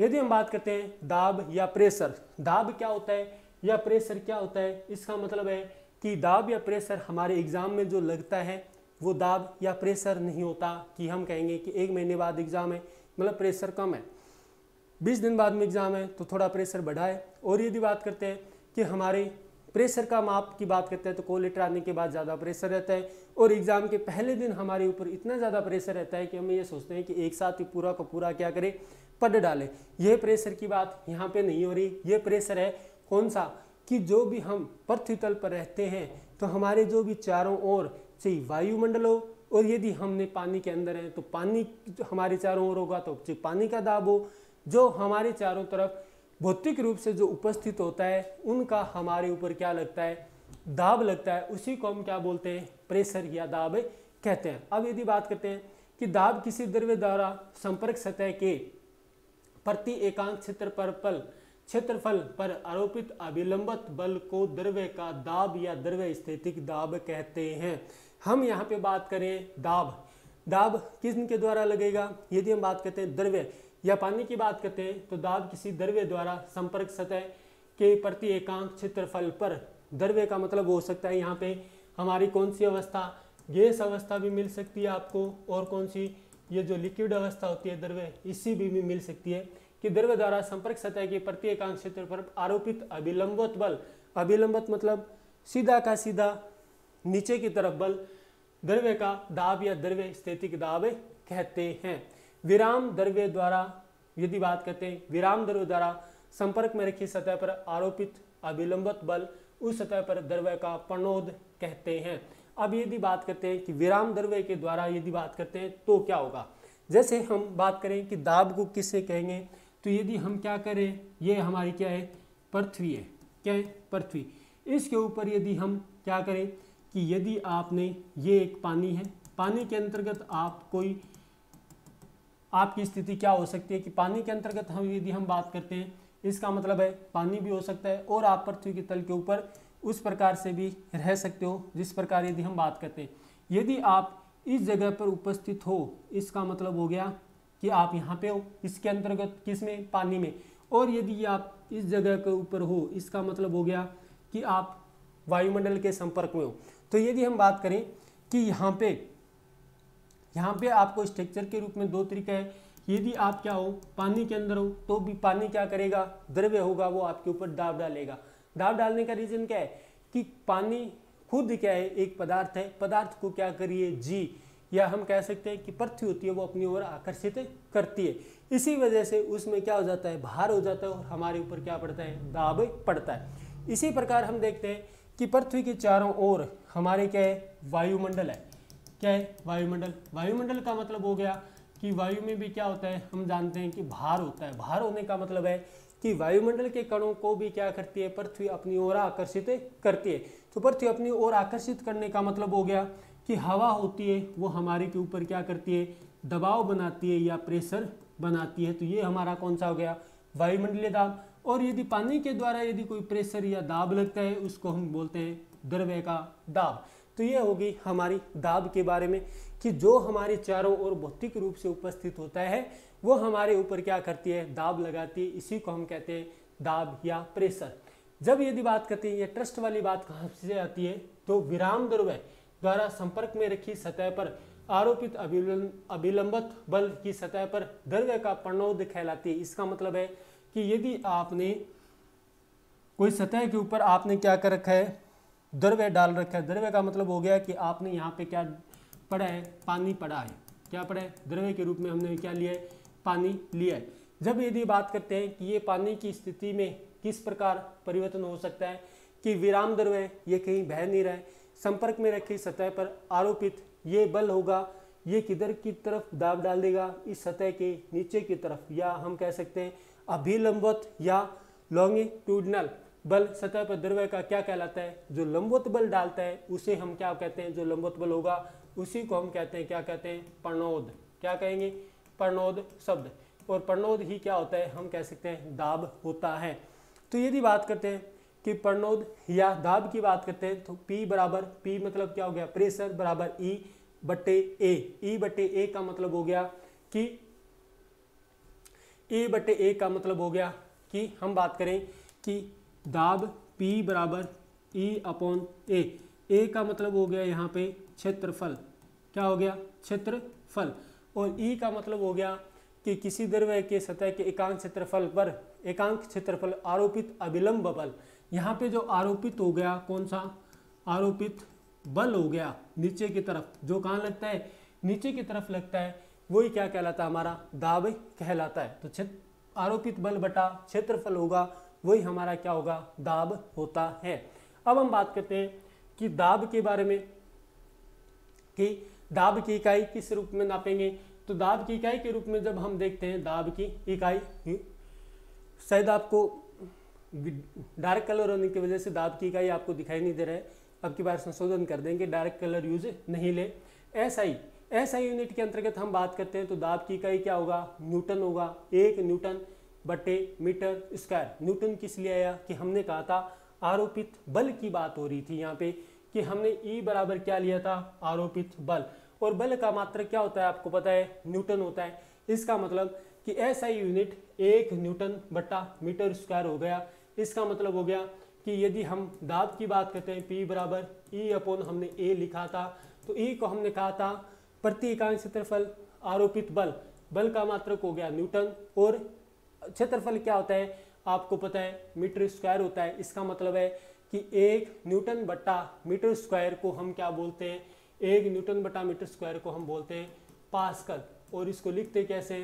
A: यदि हम बात करते हैं दाब या प्रेशर, दाब क्या होता है या प्रेशर क्या होता है, इसका मतलब है कि दाब या प्रेशर हमारे एग्ज़ाम में जो लगता है, वो दाब या प्रेशर नहीं होता कि हम कहेंगे कि एक महीने बाद एग्ज़ाम है मतलब प्रेशर कम है। बीस दिन बाद में एग्ज़ाम है तो थोड़ा प्रेशर बढ़ा है और यदि बात करते हैं कि हमारे प्रेशर का माप की बात करते हैं तो कोल लेटर आने के बाद ज़्यादा प्रेशर रहता है। और एग्ज़ाम के पहले दिन हमारे ऊपर इतना ज़्यादा प्रेशर रहता है कि हम ये सोचते हैं कि एक साथ ही पूरा का पूरा क्या करें। पढ़ डालें। यह प्रेशर की बात यहाँ पे नहीं हो रही। ये प्रेशर है कौन सा? कि जो भी हम पृथ्वी तल पर रहते हैं तो हमारे जो भी चारों ओर, चाहे वायुमंडल हो और यदि हमने पानी के अंदर हैं तो पानी हमारे चारों ओर होगा तो चाहे पानी का दाब हो, जो हमारे चारों तरफ़ भौतिक रूप से जो उपस्थित होता है, उनका हमारे ऊपर क्या लगता है? दाब लगता है। उसी को हम क्या बोलते हैं? प्रेशर या दाब कहते हैं। अब यदि बात करते हैं कि दाब किसी द्रव्य द्वारा संपर्क सतह के प्रति एकांक क्षेत्र पर पल क्षेत्रफल पर आरोपित अभिलंबित बल को द्रव्य का दाब या द्रव्य स्थितिक दाब कहते हैं। हम यहाँ पे बात करें दाब। दाब किस के द्वारा लगेगा? यदि हम बात करते हैं द्रव्य या पानी की बात करते हैं तो दाब किसी द्रव्य द्वारा संपर्क सतह के प्रति एकांक क्षेत्रफल पर। द्रव्य का मतलब हो सकता है यहाँ पे हमारी कौन सी अवस्था? गैस अवस्था भी मिल सकती है आपको और कौन सी? ये जो लिक्विड अवस्था होती है द्रव्य इसी भी, भी मिल सकती है। कि द्रव्य द्वारा संपर्क सतह के प्रति एकांक क्षेत्र पर आरोपित अभिलंबित बल, अभिलंबत मतलब सीधा का सीधा नीचे की तरफ़ बल द्रव्य का दाब या द्रव्य स्थितिक दाब कहते हैं। विराम द्रव्य द्वारा, यदि बात करते हैं, विराम द्रव्य द्वारा संपर्क में रखी सतह पर आरोपित अभिलंबित बल, उस सतह पर द्रव्य का प्रणोद कहते हैं। अब यदि बात करते हैं कि विराम द्रव्य के द्वारा यदि बात करते हैं तो क्या होगा? जैसे हम बात करें कि दाब को किससे कहेंगे? तो यदि हम क्या करें? ये हमारी क्या है? पृथ्वी है। क्या है? पृथ्वी। इसके ऊपर यदि हम क्या करें कि यदि आपने ये एक पानी है, पानी के अंतर्गत आप कोई, आपकी स्थिति क्या हो सकती है कि पानी के अंतर्गत हम यदि हम बात करते हैं, इसका मतलब है पानी भी हो सकता है और आप पृथ्वी के तल के ऊपर उस प्रकार से भी रह सकते हो, जिस प्रकार यदि हम बात करते हैं। यदि आप इस जगह पर उपस्थित हो, इसका मतलब हो गया कि आप यहाँ पे हो, इसके अंतर्गत किसमें पानी में? और यदि आप इस जगह के ऊपर हो, इसका मतलब हो गया कि आप वायुमंडल के संपर्क में हो। तो यदि हम बात करें कि यहाँ पे यहाँ पे आपको स्ट्रक्चर के रूप में दो तरीका है। यदि आप क्या हो, पानी के अंदर हो तो भी पानी क्या करेगा? द्रव्य होगा, वो आपके ऊपर दाब डालेगा। दाब डालने का रीजन क्या है? कि पानी खुद क्या है? एक पदार्थ है। पदार्थ को क्या करिए? जी या हम कह सकते हैं कि पृथ्वी होती है, वो अपनी ओर आकर्षित करती है। इसी वजह से उसमें क्या हो जाता है? भार हो जाता है और हमारे ऊपर क्या पड़ता है? दाब पड़ता है। इसी प्रकार हम देखते हैं कि पृथ्वी के चारों ओर हमारे क्या है? वायुमंडल है। क्या है? वायुमंडल। वायुमंडल का मतलब हो गया कि वायु में भी क्या होता है? हम जानते हैं कि भार होता है। भार होने का मतलब है कि वायुमंडल के कणों को भी क्या करती है? पृथ्वी अपनी ओर आकर्षित करती है। तो पृथ्वी अपनी ओर आकर्षित करने का मतलब हो गया कि हवा होती है, वो हमारे के ऊपर क्या करती है? दबाव बनाती है या प्रेशर बनाती है। तो ये हमारा कौन सा हो गया? वायुमंडलीय दाब। और यदि पानी के द्वारा यदि कोई प्रेशर या दाब लगता है, उसको हम बोलते हैं द्रव्य का दाब। तो ये होगी हमारी दाब के बारे में कि जो हमारे चारों ओर भौतिक रूप से उपस्थित होता है, वो हमारे ऊपर क्या करती है? दाब लगाती है। इसी को हम कहते हैं दाब या प्रेशर। जब यदि बात करते हैं, ये ट्रस्ट वाली बात कहाँ से आती है? तो विराम द्रव्य। द्वारा संपर्क में रखी सतह पर आरोपित अभिलंबित बल की सतह पर द्रव्य का प्रणोद कहलाती है। इसका मतलब है कि यदि आपने कोई सतह के ऊपर आपने क्या कर रखा है? द्रव्य डाल रखा है। द्रव्य का मतलब हो गया कि आपने यहाँ पे क्या पड़ा है? पानी पड़ा है। क्या पड़ा है? द्रव्य के रूप में हमने क्या लिया है? पानी लिया है। जब यदि बात करते हैं कि ये पानी की स्थिति में किस प्रकार परिवर्तन हो सकता है कि विराम द्रव्य, ये कहीं बह नहीं रहा है संपर्क में रखी सतह पर आरोपित ये बल होगा। ये किधर की तरफ़ दाब डाल देगा? इस सतह के नीचे की तरफ़, या हम कह सकते हैं अभिलंबत या लॉन्गिट्यूडनल बल सतह पर द्रव्य का क्या कहलाता है? जो लंबवत बल डालता है, उसे हम क्या कहते हैं? जो लंबवत बल होगा, उसी को हम कहते हैं, क्या कहते हैं? प्रणोद। क्या कहेंगे? प्रणोद शब्द। और प्रणोद ही क्या होता है? हम कह सकते हैं दाब होता है। तो यदि बात करते हैं कि प्रणोद या दाब की बात करते हैं तो P बराबर P मतलब क्या हो गया? प्रेशर बराबर E बट्टे ए। ई e बट्टे ए का मतलब हो गया कि E बट्टे ए का मतलब हो गया कि हम बात करें कि दाब P बराबर E अपॉन ए। ए का मतलब हो गया यहाँ पे क्षेत्रफल। क्या हो गया? क्षेत्रफल। और ई का मतलब हो गया कि किसी द्रव्य के सतह के एकांक क्षेत्रफल पर एकांक क्षेत्रफल आरोपित अविलंब बल। यहाँ पे जो आरोपित हो गया, कौन सा? आरोपित बल हो गया नीचे की तरफ़। जो कहाँ लगता है? नीचे की तरफ़ लगता है। वही क्या कहलाता है? हमारा दाब कहलाता है। तो क्षेत्र आरोपित बल बटा क्षेत्रफल होगा, वही हमारा क्या होगा? दाब होता है। अब हम बात करते हैं कि दाब के बारे में, कि दाब की इकाई किस रूप में नापेंगे? तो दाब की इकाई के रूप में जब हम देखते हैं, दाब की इकाई शायद आपको डार्क कलर होने की वजह से दाब की इकाई आपको दिखाई नहीं दे रहा है। अब की बार संशोधन कर देंगे डार्क कलर यूज़ नहीं ले। ऐसा ही ऐसा यूनिट के अंतर्गत हम बात करते हैं तो दाब की इकाई क्या होगा? न्यूटन होगा, एक न्यूटन बटे मीटर स्क्वायर न्यूटन किस लिए आया? कि हमने कहा था, आरोपित बल की बात हो रही थी यहाँ पे, कि हमने ई बराबर क्या लिया था? आरोपित बल। और बल का मात्र क्या होता है आपको पता है? न्यूटन होता है। इसका मतलब कि ऐसा यूनिट एक न्यूटन बट्टा मीटर स्क्वायर हो गया। इसका मतलब हो गया कि यदि हम दाब की बात करते हैं पी बराबर ई अपोन हमने ए लिखा था तो ई को हमने कहा था प्रति इकाई क्षेत्रफल आरोपित बल। बल का मात्रक हो गया न्यूटन और क्षेत्रफल क्या होता है? आपको पता है, मीटर स्क्वायर होता है। इसका मतलब है कि एक न्यूटन बट्टा मीटर स्क्वायर को हम क्या बोलते हैं? एक न्यूटन बटा मीटर स्क्वायर को हम बोलते हैं पास्कल। और इसको लिखते कैसे?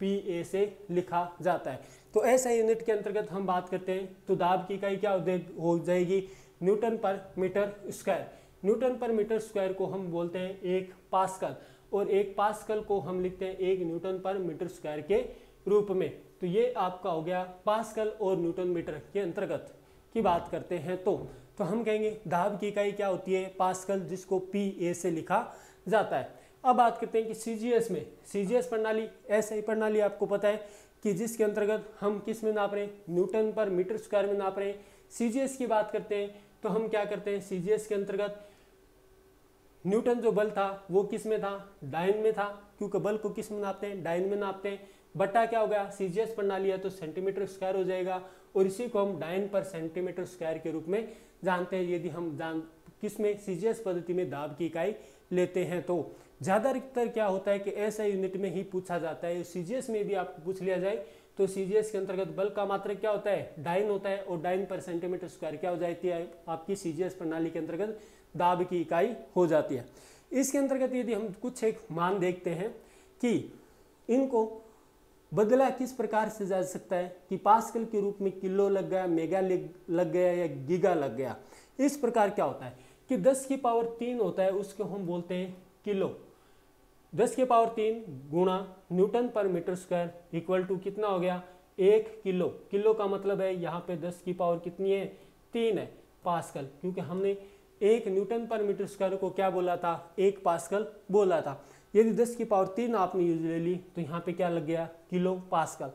A: पी ए से लिखा जाता है। तो ऐसा यूनिट के अंतर्गत हम बात करते हैं तो दाब की इकाई क्या हो जाएगी? न्यूटन पर मीटर स्क्वायर। न्यूटन पर मीटर स्क्वायर को हम बोलते हैं एक पास्कल, और एक पास्कल को हम लिखते हैं एक न्यूटन पर मीटर स्क्वायर के रूप में। तो ये आपका हो गया पास्कल और न्यूटन मीटर के अंतर्गत की बात करते हैं तो तो हम कहेंगे दाब की इकाई क्या होती है? पास्कल, जिसको पी ए से लिखा जाता है। अब बात करते हैं कि सीजीएस में। सीजीएस प्रणाली ऐसी प्रणाली आपको पता है। कि जिसके अंतर्गत हम किसमें नाप रहे हैं? न्यूटन पर मीटर स्क्वायर में नाप रहे हैं। सी की बात करते हैं तो हम क्या करते हैं? सी के अंतर्गत न्यूटन जो बल था, वो किसमें था? डाइन में था, क्योंकि बल को किसमें नापते हैं? डाइन में नापते हैं। बट्टा क्या हो गया? सीजीएस प्रणाली है तो सेंटीमीटर स्क्वायर हो जाएगा, और इसी को हम डाइन पर सेंटीमीटर स्क्वायर के रूप में जानते हैं, यदि हम जान, किसमें सीजीएस पद्धति में दाब की इकाई लेते हैं तो ज़्यादातर क्या होता है कि ऐसा यूनिट में ही पूछा जाता है। सीजीएस में भी आपको पूछ लिया जाए तो सीजीएस के अंतर्गत बल का मात्रक क्या होता है? डाइन होता है और डाइन पर सेंटीमीटर स्क्वायर क्या हो जाती है? आपकी सीजीएस प्रणाली के अंतर्गत दाब की इकाई हो जाती है। इसके अंतर्गत यदि हम कुछ एक मान देखते हैं कि इनको बदला किस प्रकार से जा सकता है कि पास्कल के रूप में किलो लग गया, मेगा लग गया या गीगा लग गया? इस प्रकार क्या होता है कि 10 की पावर तीन होता है, उसको हम बोलते हैं किलो। 10 की पावर तीन गुणा न्यूटन पर मीटर स्क्वायर इक्वल टू कितना हो गया? एक किलो। किलो का मतलब है यहाँ पे 10 की पावर कितनी है? तीन है। पास्कल। क्योंकि हमने एक न्यूटन पर मीटर स्क्वायर को क्या बोला था? एक पास्कल बोला था। यदि 10 की पावर तीन आपने यूज़ ले ली तो यहाँ पे क्या लग गया? Kilo pascal.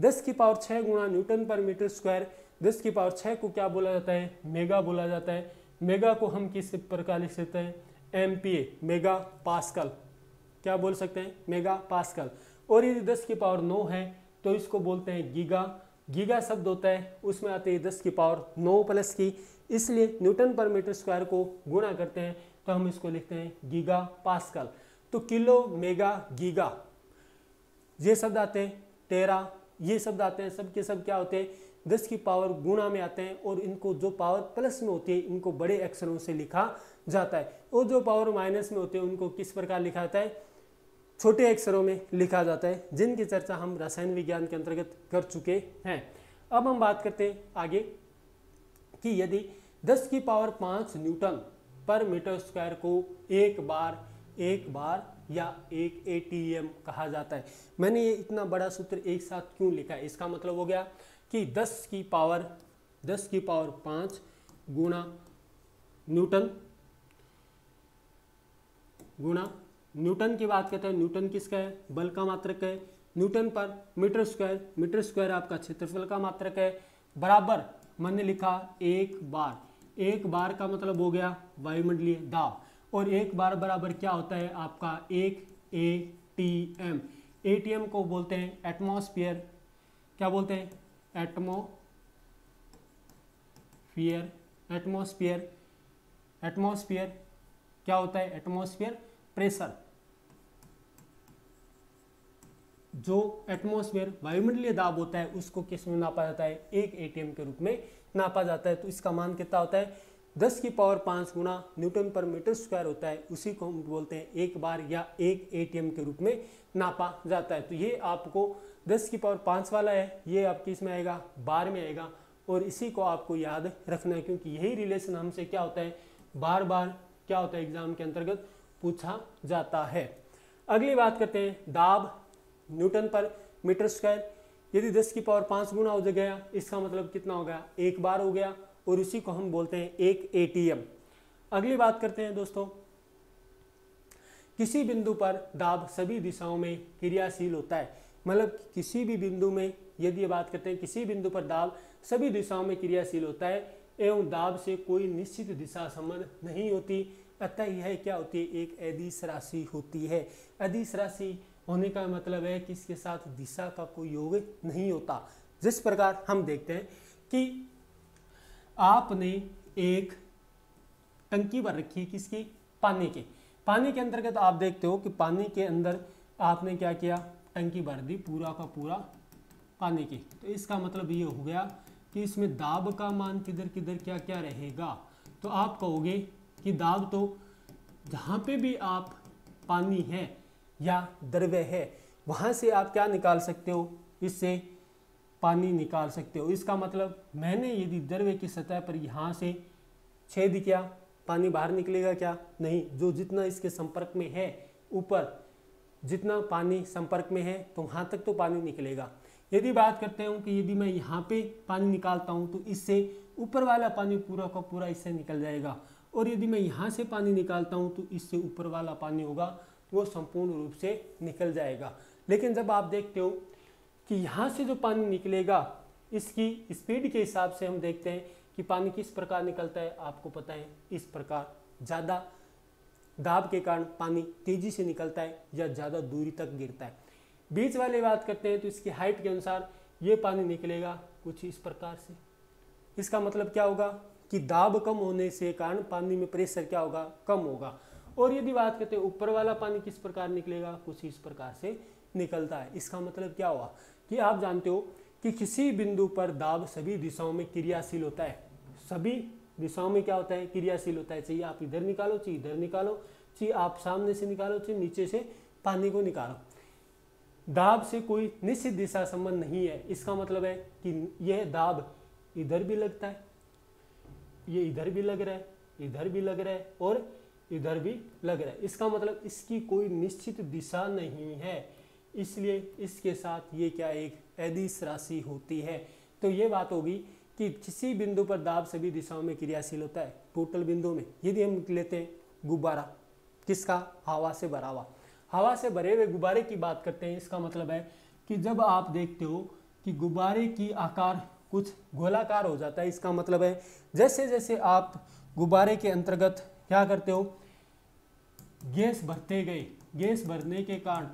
A: 10 की पावर छः गुणा न्यूटन पर मीटर स्क्वायर 10 की पावर छः को क्या बोला जाता है? मेगा बोला जाता है। मेगा को हम किस प्रकार लिख सकते हैं? M mega pascal. क्या बोल सकते हैं? मेगा पास्कल और यदि 10 की पावर नौ है तो इसको बोलते हैं गीगा। गीगा शब्द होता है, उसमें आते हैं दस की पावर नौ प्लस की। इसलिए न्यूटन पर मीटर स्क्वायर को गुणा करते हैं तो हम इसको लिखते हैं गीगा पास्कल तो किलो, मेगा, गीगा। ये शब्द आते हैं, टेरा। ये शब्द आते हैं, सब के सब क्या होते हैं? दस की पावर गुणा में आते हैं, और इनको जो पावर प्लस में होती है, इनको बड़े अक्षरों से लिखा जाता है। और जो पावर माइनस में होते हैं, उनको किस प्रकार लिखा जाता है? छोटे अक्षरों में लिखा जाता है, जिनकी चर्चा हम रसायन विज्ञान के अंतर्गत कर चुके हैं। अब हम बात करते हैं आगे कि यदि 10 की पावर पाँच न्यूटन पर मीटर स्क्वायर को एक बार एक बार या एक एटीएम कहा जाता है। मैंने ये इतना बड़ा सूत्र एक साथ क्यों लिखा? है इसका मतलब हो गया कि 10 की पावर 10 की पावर पाँच गुणा न्यूटन गुणा न्यूटन की बात करते हैं, न्यूटन किसका है? बल का मात्रक है। न्यूटन पर मीटर स्क्वायर मीटर स्क्वायर आपका क्षेत्रफल का मात्रक है। बराबर मैंने लिखा एक बार। एक बार का मतलब हो गया वायुमंडलीय दाब। और एक बार बराबर क्या होता है? आपका एक A T M A T M को बोलते हैं एटमोसफियर क्या बोलते हैं? एटमोफियर एटमोसफियर एटमोसफियर क्या होता है? एटमोसफियर प्रेशर जो एटमोसफियर वायुमंडलीय दाब होता है, उसको किसमें नापा जाता है? एक एटीएम के रूप में नापा जाता है। तो इसका मान कितना होता है? दस की पावर पाँच गुना न्यूटन पर मीटर स्क्वायर होता है। उसी को हम बोलते हैं एक बार या एक एटीएम के रूप में नापा जाता है। तो ये आपको दस की पावर पाँच वाला है। ये आपकी इसमें आएगा, बार में आएगा। और इसी को आपको याद रखना है, क्योंकि यही रिलेशन हमसे क्या होता है? बार बार क्या होता है? एग्ज़ाम के अंतर्गत पूछा जाता है। अगली बात करते हैं, दाब न्यूटन पर मीटर स्क्वायर। यदि दस की पावर पाँच गुना हो गया, इसका मतलब कितना हो गया? एक बार हो गया, और इसी को हम बोलते हैं एक एटीएम अगली बात करते हैं दोस्तों। किसी बिंदु पर दाब सभी दिशाओं में क्रियाशील होता है। मतलब किसी भी बिंदु में, यदि ये बात करते हैं, किसी बिंदु पर दाब सभी दिशाओं में क्रियाशील होता है, एवं दाब से कोई निश्चित दिशा संबंध नहीं होती, अतः यह क्या होती है? एक अदिश राशि होती है। अदिश राशि होने का मतलब है कि इसके साथ दिशा का कोई योग नहीं होता। जिस प्रकार हम देखते हैं कि आपने एक टंकी भर रखी है किसकी? पानी की। पानी के अंतर्गत आप देखते हो कि पानी के अंदर आपने क्या किया? टंकी भर दी पूरा का पूरा पानी की। तो इसका मतलब ये हो गया कि इसमें दाब का मान किधर किधर क्या क्या रहेगा? तो आप कहोगे कि दाब तो जहाँ पे भी आप पानी है या द्रव्य है, वहाँ से आप क्या निकाल सकते हो? इससे पानी निकाल सकते हो। इसका मतलब मैंने यदि द्रव्य की सतह पर यहाँ से छेद किया, पानी बाहर निकलेगा क्या? नहीं। जो जितना इसके संपर्क में है, ऊपर जितना पानी संपर्क में है तो वहाँ तक तो पानी निकलेगा। यदि बात करते हूँ कि यदि मैं यहाँ पे पानी निकालता हूँ तो इससे ऊपर वाला पानी पूरा का पूरा इससे निकल जाएगा। और यदि मैं यहाँ से पानी निकालता हूँ तो इससे ऊपर वाला पानी होगा। वो संपूर्ण रूप से निकल जाएगा। लेकिन जब आप देखते हो कि यहाँ से जो पानी निकलेगा, इसकी स्पीड के हिसाब से हम देखते हैं कि पानी किस प्रकार निकलता है, आपको पता है, इस प्रकार ज़्यादा दाब के कारण पानी तेज़ी से निकलता है या ज़्यादा दूरी तक गिरता है। बीच वाले बात करते हैं तो इसकी हाइट के अनुसार ये पानी निकलेगा कुछ इस प्रकार से। इसका मतलब क्या होगा कि दाब कम होने से कारण पानी में प्रेशर क्या होगा? कम होगा। और यदि बात करते हैं, ऊपर वाला पानी किस प्रकार निकलेगा कुछ इस प्रकार से निकलता है। इसका मतलब क्या हुआ कि आप जानते हो कि किसी बिंदु पर दाब सभी दिशाओं में क्रियाशील होता है। सभी दिशाओं में क्या होता है? क्रियाशील होता है। चाहिए आप इधर निकालो, चाहिए इधर निकालो, चाहिए आप सामने से निकालो, चाहिए नीचे से पानी को निकालो। दाब से कोई निश्चित दिशा संबंध नहीं है। इसका मतलब है कि यह दाब इधर भी लगता है, ये इधर भी लग रहा है, इधर भी लग रहा है और इधर भी लग रहा है। इसका मतलब इसकी कोई निश्चित दिशा नहीं है। इसलिए इसके साथ ये क्या एक एदिश राशि होती है? तो ये बात होगी कि किसी बिंदु पर दाब सभी दिशाओं में क्रियाशील होता है टोटल बिंदु में। यदि हम लेते हैं गुब्बारा, किसका? हवा से भरा हुआ। हवा से भरे हुए गुब्बारे की बात करते हैं। इसका मतलब है कि जब आप देखते हो कि गुब्बारे की आकार कुछ गोलाकार हो जाता है, इसका मतलब है जैसे जैसे आप गुब्बारे के अंतर्गत क्या करते हो? गैस भरते गए गैस भरने के कारण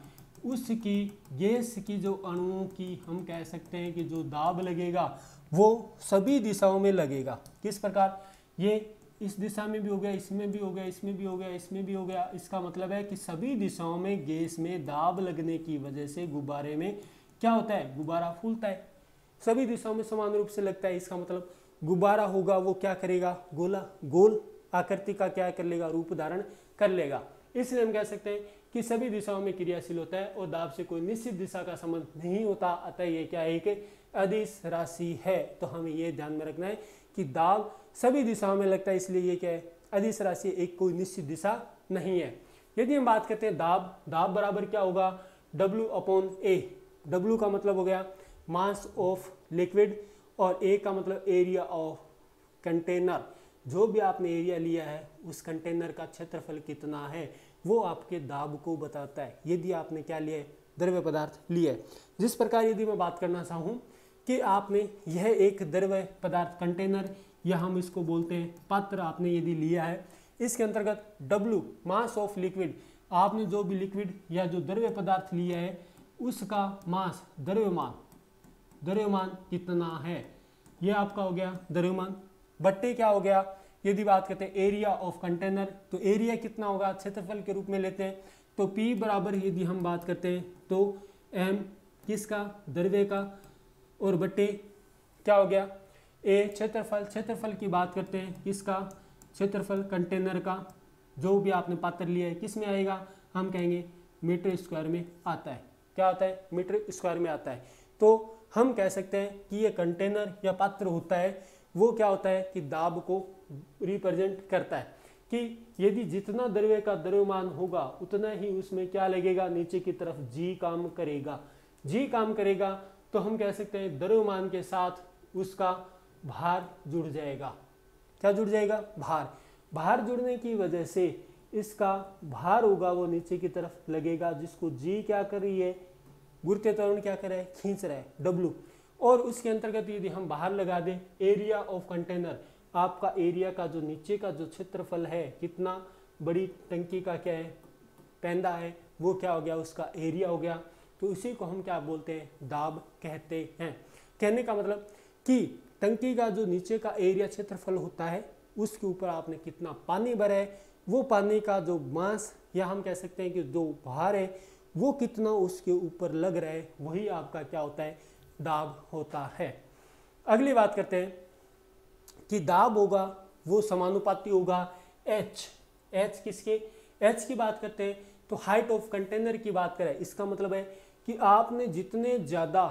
A: उसकी, गैस की जो अणुओं की हम कह सकते हैं कि जो दाब लगेगा, वो सभी दिशाओं में लगेगा। किस प्रकार? ये इस दिशा में भी हो गया, इसमें भी हो गया, इसमें भी हो गया, इसमें भी हो गया। इसका मतलब है कि सभी दिशाओं में गैस में दाब लगने की वजह से गुब्बारे में क्या होता है? गुब्बारा फूलता है। सभी दिशाओं में समान रूप से लगता है। इसका मतलब गुब्बारा होगा, वो क्या करेगा? गोला, गोल आकृति का क्या कर लेगा? रूप धारण कर लेगा। इसलिए हम कह सकते हैं कि सभी दिशाओं में क्रियाशील होता है और दाब से कोई निश्चित दिशा का संबंध नहीं होता। अतः ये क्या है? अदिश राशि है। तो हमें ये ध्यान में रखना है कि दाब सभी दिशाओं में लगता है, इसलिए ये क्या है? अदिश राशि एक कोई निश्चित दिशा नहीं है। यदि हम बात करते हैं दाब दाब बराबर क्या होगा? डब्ल्यू अपॉन ए डब्ल्यू का मतलब हो गया मास ऑफ़ लिक्विड और ए का मतलब एरिया ऑफ़ कंटेनर। जो भी आपने एरिया लिया है उस कंटेनर का क्षेत्रफल कितना है, वो आपके दाब को बताता है। यदि आपने क्या लिया द्रव्य पदार्थ लिया जिस प्रकार यदि मैं बात करना चाहूँ कि आपने यह एक द्रव्य पदार्थ कंटेनर, या हम इसको बोलते हैं पात्र, आपने यदि लिया है, इसके अंतर्गत W मास ऑफ़ लिक्विड आपने जो भी लिक्विड या जो द्रव्य पदार्थ लिया है, उसका मास द्रव्यमान द्रव्यमान कितना है? यह आपका हो गया द्रव्यमान। बट्टे क्या हो गया? यदि बात करते हैं एरिया ऑफ़ कंटेनर तो एरिया कितना होगा? क्षेत्रफल के रूप में लेते हैं। तो P बराबर यदि हम बात करते हैं तो M किसका? द्रव्य का। और बट्टे क्या हो गया? ए क्षेत्रफल क्षेत्रफल की बात करते हैं, किसका? क्षेत्रफल कंटेनर का, जो भी आपने पात्र लिया है, किसमें आएगा? हम कहेंगे मीटर स्क्वायर में आता है। क्या आता है? मीटर स्क्वायर में आता है। तो हम कह सकते हैं कि ये कंटेनर या पात्र होता है वो क्या होता है कि दाब को रिप्रेजेंट करता है। कि यदि जितना द्रव्य का द्रव्यमान होगा, उतना ही उसमें क्या लगेगा? नीचे की तरफ़ जी काम करेगा। जी काम करेगा तो हम कह सकते हैं द्रव्यमान के साथ उसका भार जुड़ जाएगा। क्या जुड़ जाएगा? भार। भार जुड़ने की वजह से इसका भार होगा, वो नीचे की तरफ़ लगेगा, जिसको जी क्या कर रही है? गुरुत्व त्वरण क्या कर रहा है? खींच रहा है। डब्लू और उसके अंतर्गत यदि हम बाहर लगा दें एरिया ऑफ़ कंटेनर आपका एरिया का जो नीचे का जो क्षेत्रफल है, कितना बड़ी टंकी का क्या है, पैंदा है, वो क्या हो गया, उसका एरिया हो गया। तो उसी को हम क्या बोलते हैं, दाब कहते हैं। कहने का मतलब कि टंकी का जो नीचे का एरिया क्षेत्रफल होता है, उसके ऊपर आपने कितना पानी भरा है, वो पानी का जो मास, या हम कह सकते हैं कि जो भार है, वो कितना उसके ऊपर लग रहा है, वही आपका क्या होता है दाब होता है। अगली बात करते हैं कि दाब होगा, वो समानुपाती होगा एच एच किसके? एच की बात करते हैं तो हाइट ऑफ़ कंटेनर की बात करें। इसका मतलब है कि आपने जितने ज़्यादा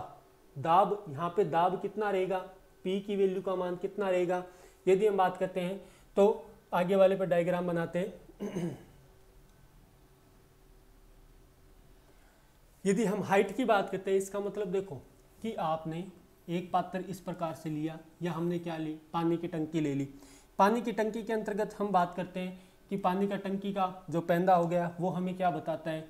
A: दाब, यहाँ पे दाब कितना रहेगा? पी की वैल्यू का मान कितना रहेगा? यदि हम बात करते हैं तो आगे वाले पर डायग्राम बनाते हैं। यदि हम हाइट की बात करते हैं, इसका मतलब देखो कि आपने एक पात्र इस प्रकार से लिया, या हमने क्या ली? पानी की टंकी ले ली। पानी की टंकी के अंतर्गत हम बात करते हैं कि पानी का टंकी का जो पैंदा हो गया, वो हमें क्या बताता है?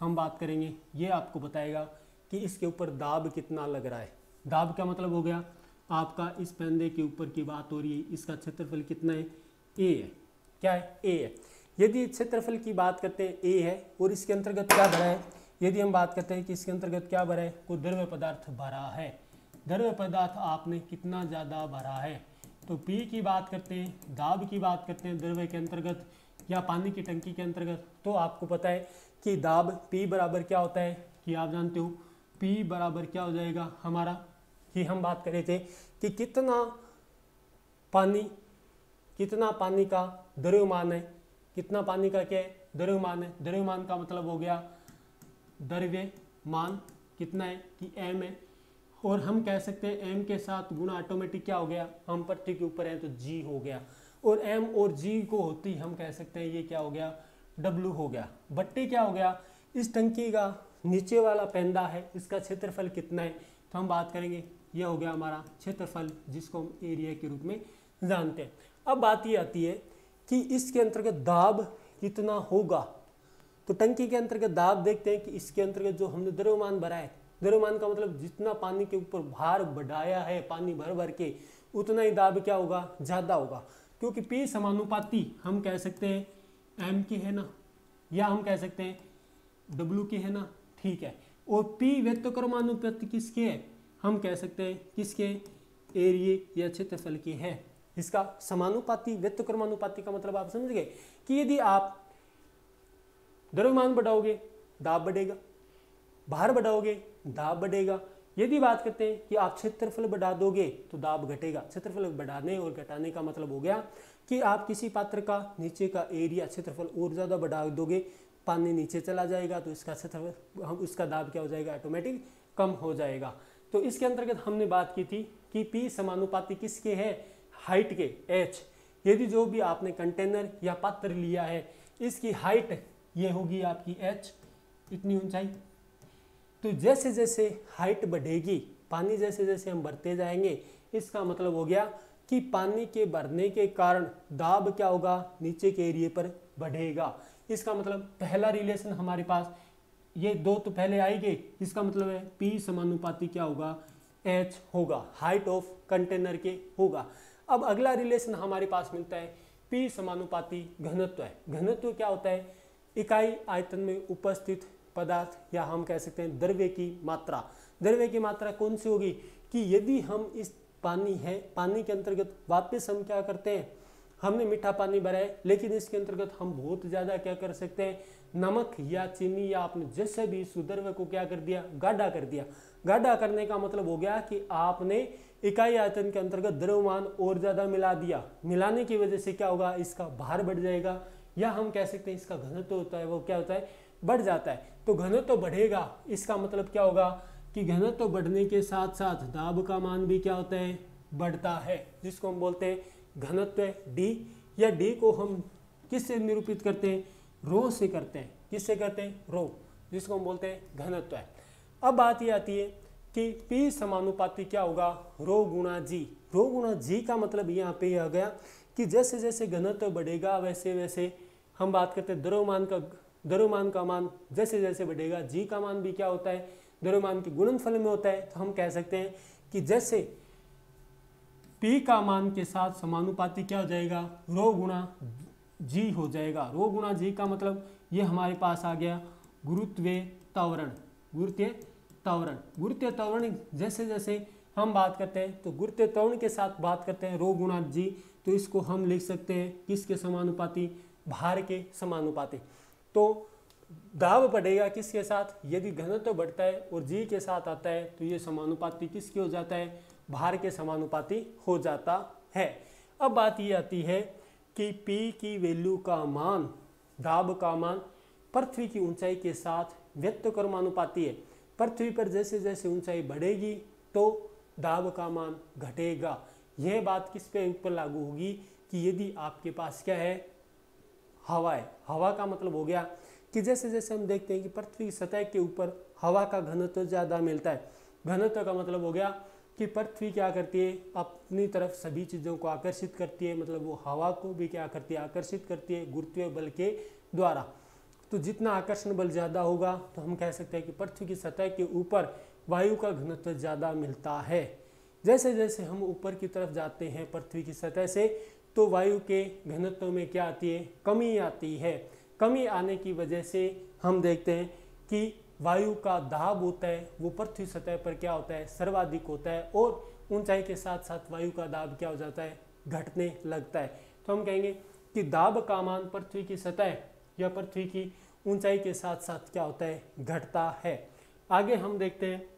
A: हम बात करेंगे, ये आपको बताएगा कि इसके ऊपर दाब कितना लग रहा है। दाब का मतलब हो गया, आपका इस पैंदे के ऊपर की बात हो रही है, इसका क्षेत्रफल कितना है? ए है। क्या है? ए है। यदि क्षेत्रफल की बात करते हैं ए है, और इसके अंतर्गत क्या भरा है? यदि हम बात करते हैं कि इसके अंतर्गत क्या भरा है? कोई द्रव्य पदार्थ भरा है। द्रव्य पदार्थ आपने कितना ज़्यादा भरा है? तो पी की बात करते हैं, दाब की बात करते हैं द्रव्य के अंतर्गत या पानी की टंकी के अंतर्गत तो आपको पता है कि दाब पी बराबर क्या होता है कि आप जानते हो, पी बराबर क्या हो जाएगा हमारा? कि हम बात कर थे कि कितना पानी कितना पानी का द्रव्यमान है, कितना पानी का क्या है? द्रव्यमान है। द्रव्यमान का मतलब हो गया द्रव्यमान कितना है कि एम है? और हम कह सकते हैं एम के साथ गुणा ऑटोमेटिक क्या हो गया? हम पट्टी के ऊपर है तो जी हो गया। और एम और जी को होती हम कह सकते हैं ये क्या हो गया? डब्लू हो गया। बट्टी क्या हो गया? इस टंकी का नीचे वाला पेंदा है, इसका क्षेत्रफल कितना है? तो हम बात करेंगे, यह हो गया हमारा क्षेत्रफल, जिसको हम एरिया के रूप में जानते हैं। अब बात ये आती है कि इसके अंतर्गत दाब कितना होगा? तो टंकी के अंतर्गत दाब देखते हैं कि इसके अंतर्गत जो हमने द्रव्यमान भरा है, द्रव्यमान का मतलब जितना पानी के ऊपर भार बढ़ाया है, पानी भर भर के, उतना ही दाब क्या होगा? ज़्यादा होगा। क्योंकि पी समानुपाती हम कह सकते हैं एम की है ना? या हम कह सकते हैं डब्ल्यू की है ना? ठीक है। और पी व्यक्तक्रमानुपाति किसके है? हम कह सकते हैं किसके? एरिए या क्षेत्रफल की है। इसका समानुपाती व्यक्तक्रमानुपाति का मतलब आप समझ गए कि यदि आप द्रव्यमान बढ़ाओगे, दाब बढ़ेगा। भार बढ़ाओगे, दाब बढ़ेगा। यदि बात करते हैं कि आप क्षेत्रफल बढ़ा दोगे तो दाब घटेगा। क्षेत्रफल बढ़ाने और घटाने का मतलब हो गया कि आप किसी पात्र का नीचे का एरिया क्षेत्रफल और ज़्यादा बढ़ा दोगे, पानी नीचे चला जाएगा तो इसका क्षेत्रफल, हम उसका दाब क्या हो जाएगा? ऑटोमेटिक कम हो जाएगा। तो इसके अंतर्गत हमने बात की थी कि पी समानुपाति किसके है? हाइट के एच यदि जो भी आपने कंटेनर या पात्र लिया है, इसकी हाइट ये होगी आपकी एच इतनी ऊंचाई। तो जैसे जैसे हाइट बढ़ेगी, पानी जैसे जैसे हम बढ़ते जाएँगे, इसका मतलब हो गया कि पानी के बढ़ने के कारण दाब क्या होगा? नीचे के एरिए पर बढ़ेगा। इसका मतलब पहला रिलेशन हमारे पास, ये दो तो पहले आएँगे, इसका मतलब है पी समानुपाती क्या होगा? एच होगा। हाइट ऑफ़ कंटेनर के होगा। अब अगला रिलेशन हमारे पास मिलता है पी समानुपाती घनत्व है। घनत्व क्या होता है? इकाई आयतन में उपस्थित पदार्थ, या हम कह सकते हैं द्रव्य की मात्रा। द्रव्य की मात्रा कौन सी होगी? कि यदि हम इस पानी है, पानी के अंतर्गत वापस हम क्या करते हैं? हमने मीठा पानी भरा है लेकिन इसके अंतर्गत हम बहुत ज़्यादा क्या कर सकते हैं? नमक या चीनी, या आपने जैसे भी सुद्रव्य को क्या कर दिया? गाढ़ा कर दिया। गाढ़ा करने का मतलब हो गया कि आपने इकाई आयतन के अंतर्गत द्रव्यमान और ज़्यादा मिला दिया। मिलाने की वजह से क्या होगा? इसका भार बढ़ जाएगा। या हम कह सकते हैं इसका घनत्व होता है, वो क्या होता है? बढ़ जाता है। तो घनत्व बढ़ेगा, इसका मतलब क्या होगा? कि घनत्व बढ़ने के साथ साथ दाब का मान भी क्या होता है? बढ़ता है, जिसको हम बोलते हैं घनत्व डी या डी को हम किससे निरूपित करते हैं? रो से करते हैं। किससे करते हैं? रो जिसको हम बोलते हैं घनत्व है। अब बात ये आती है कि P समानुपाती क्या होगा? रो गुणा जी रो गुणा जी का मतलब यहाँ पे आ गया कि जैसे जैसे घनत्व बढ़ेगा वैसे वैसे हम बात करते हैं द्रव्यमान का द्रव्यमान का मान जैसे जैसे बढ़ेगा जी का मान भी क्या होता है? द्रव्यमान के गुणनफल में होता है। तो हम कह सकते हैं कि जैसे पी का मान के साथ समानुपाती क्या हो जाएगा? रो गुणा जी हो जाएगा। रो गुणा जी का मतलब ये हमारे पास आ गया गुरुत्व तावरण गुरुत्व तावरण गुरुत्व तावरण जैसे जैसे हम बात करते हैं तो गुरुत्व तावरण के साथ बात करते हैं रो गुणा जी तो इसको हम लिख सकते हैं किसके समानुपाती? भार के समानुपाती। तो दाब बढ़ेगा किसके साथ? यदि घनत्व बढ़ता है और जी के साथ आता है तो ये समानुपाती किसके हो जाता है? भार के समानुपाती हो जाता है। अब बात ये आती है कि P की वैल्यू का मान, दाब का मान पृथ्वी की ऊंचाई के साथ व्यक्त कर्मानुपाती है। पृथ्वी पर जैसे जैसे ऊंचाई बढ़ेगी तो दाब का मान घटेगा। यह बात किस पे ऊपर लागू होगी कि यदि आपके पास क्या है? हवा है। हवा का मतलब हो गया कि जैसे जैसे हम देखते हैं कि पृथ्वी की सतह के ऊपर हवा का घनत्व ज़्यादा मिलता है। घनत्व का मतलब हो गया कि पृथ्वी क्या करती है? अपनी तरफ़ सभी चीज़ों को आकर्षित करती है। मतलब वो हवा को भी क्या करती है? आकर्षित करती है गुरुत्वीय बल के द्वारा। तो जितना आकर्षण बल ज़्यादा होगा तो हम कह सकते हैं कि पृथ्वी की सतह के ऊपर वायु का घनत्व ज़्यादा मिलता है। जैसे जैसे हम ऊपर की तरफ़ जाते हैं, पृथ्वी की सतह से तो वायु के घनत्व में क्या आती है? कमी आती है। कमी आने की वजह से हम देखते हैं कि वायु का दाब होता है, वो पृथ्वी सतह पर क्या होता है? सर्वाधिक होता है और ऊंचाई के साथ साथ वायु का दाब क्या हो जाता है? घटने लगता है। तो हम कहेंगे कि दाब का मान पृथ्वी की सतह या पृथ्वी की ऊंचाई के साथ साथ क्या होता है? घटता है। आगे हम देखते हैं,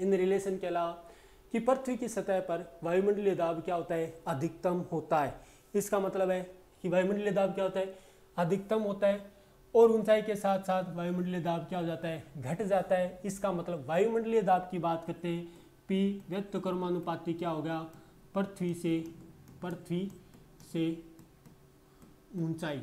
A: इन रिलेशन के अलावा कि पृथ्वी की सतह पर वायुमंडलीय दाब क्या होता है? अधिकतम होता है। इसका मतलब है कि वायुमंडलीय दाब क्या होता है? अधिकतम होता है और ऊंचाई के साथ साथ वायुमंडलीय दाब क्या हो जाता है? घट जाता है। इसका मतलब वायुमंडलीय दाब की बात करते हैं। पी व्यक्त कर्मानुपाती क्या होगा? पृथ्वी से पृथ्वी से ऊंचाई।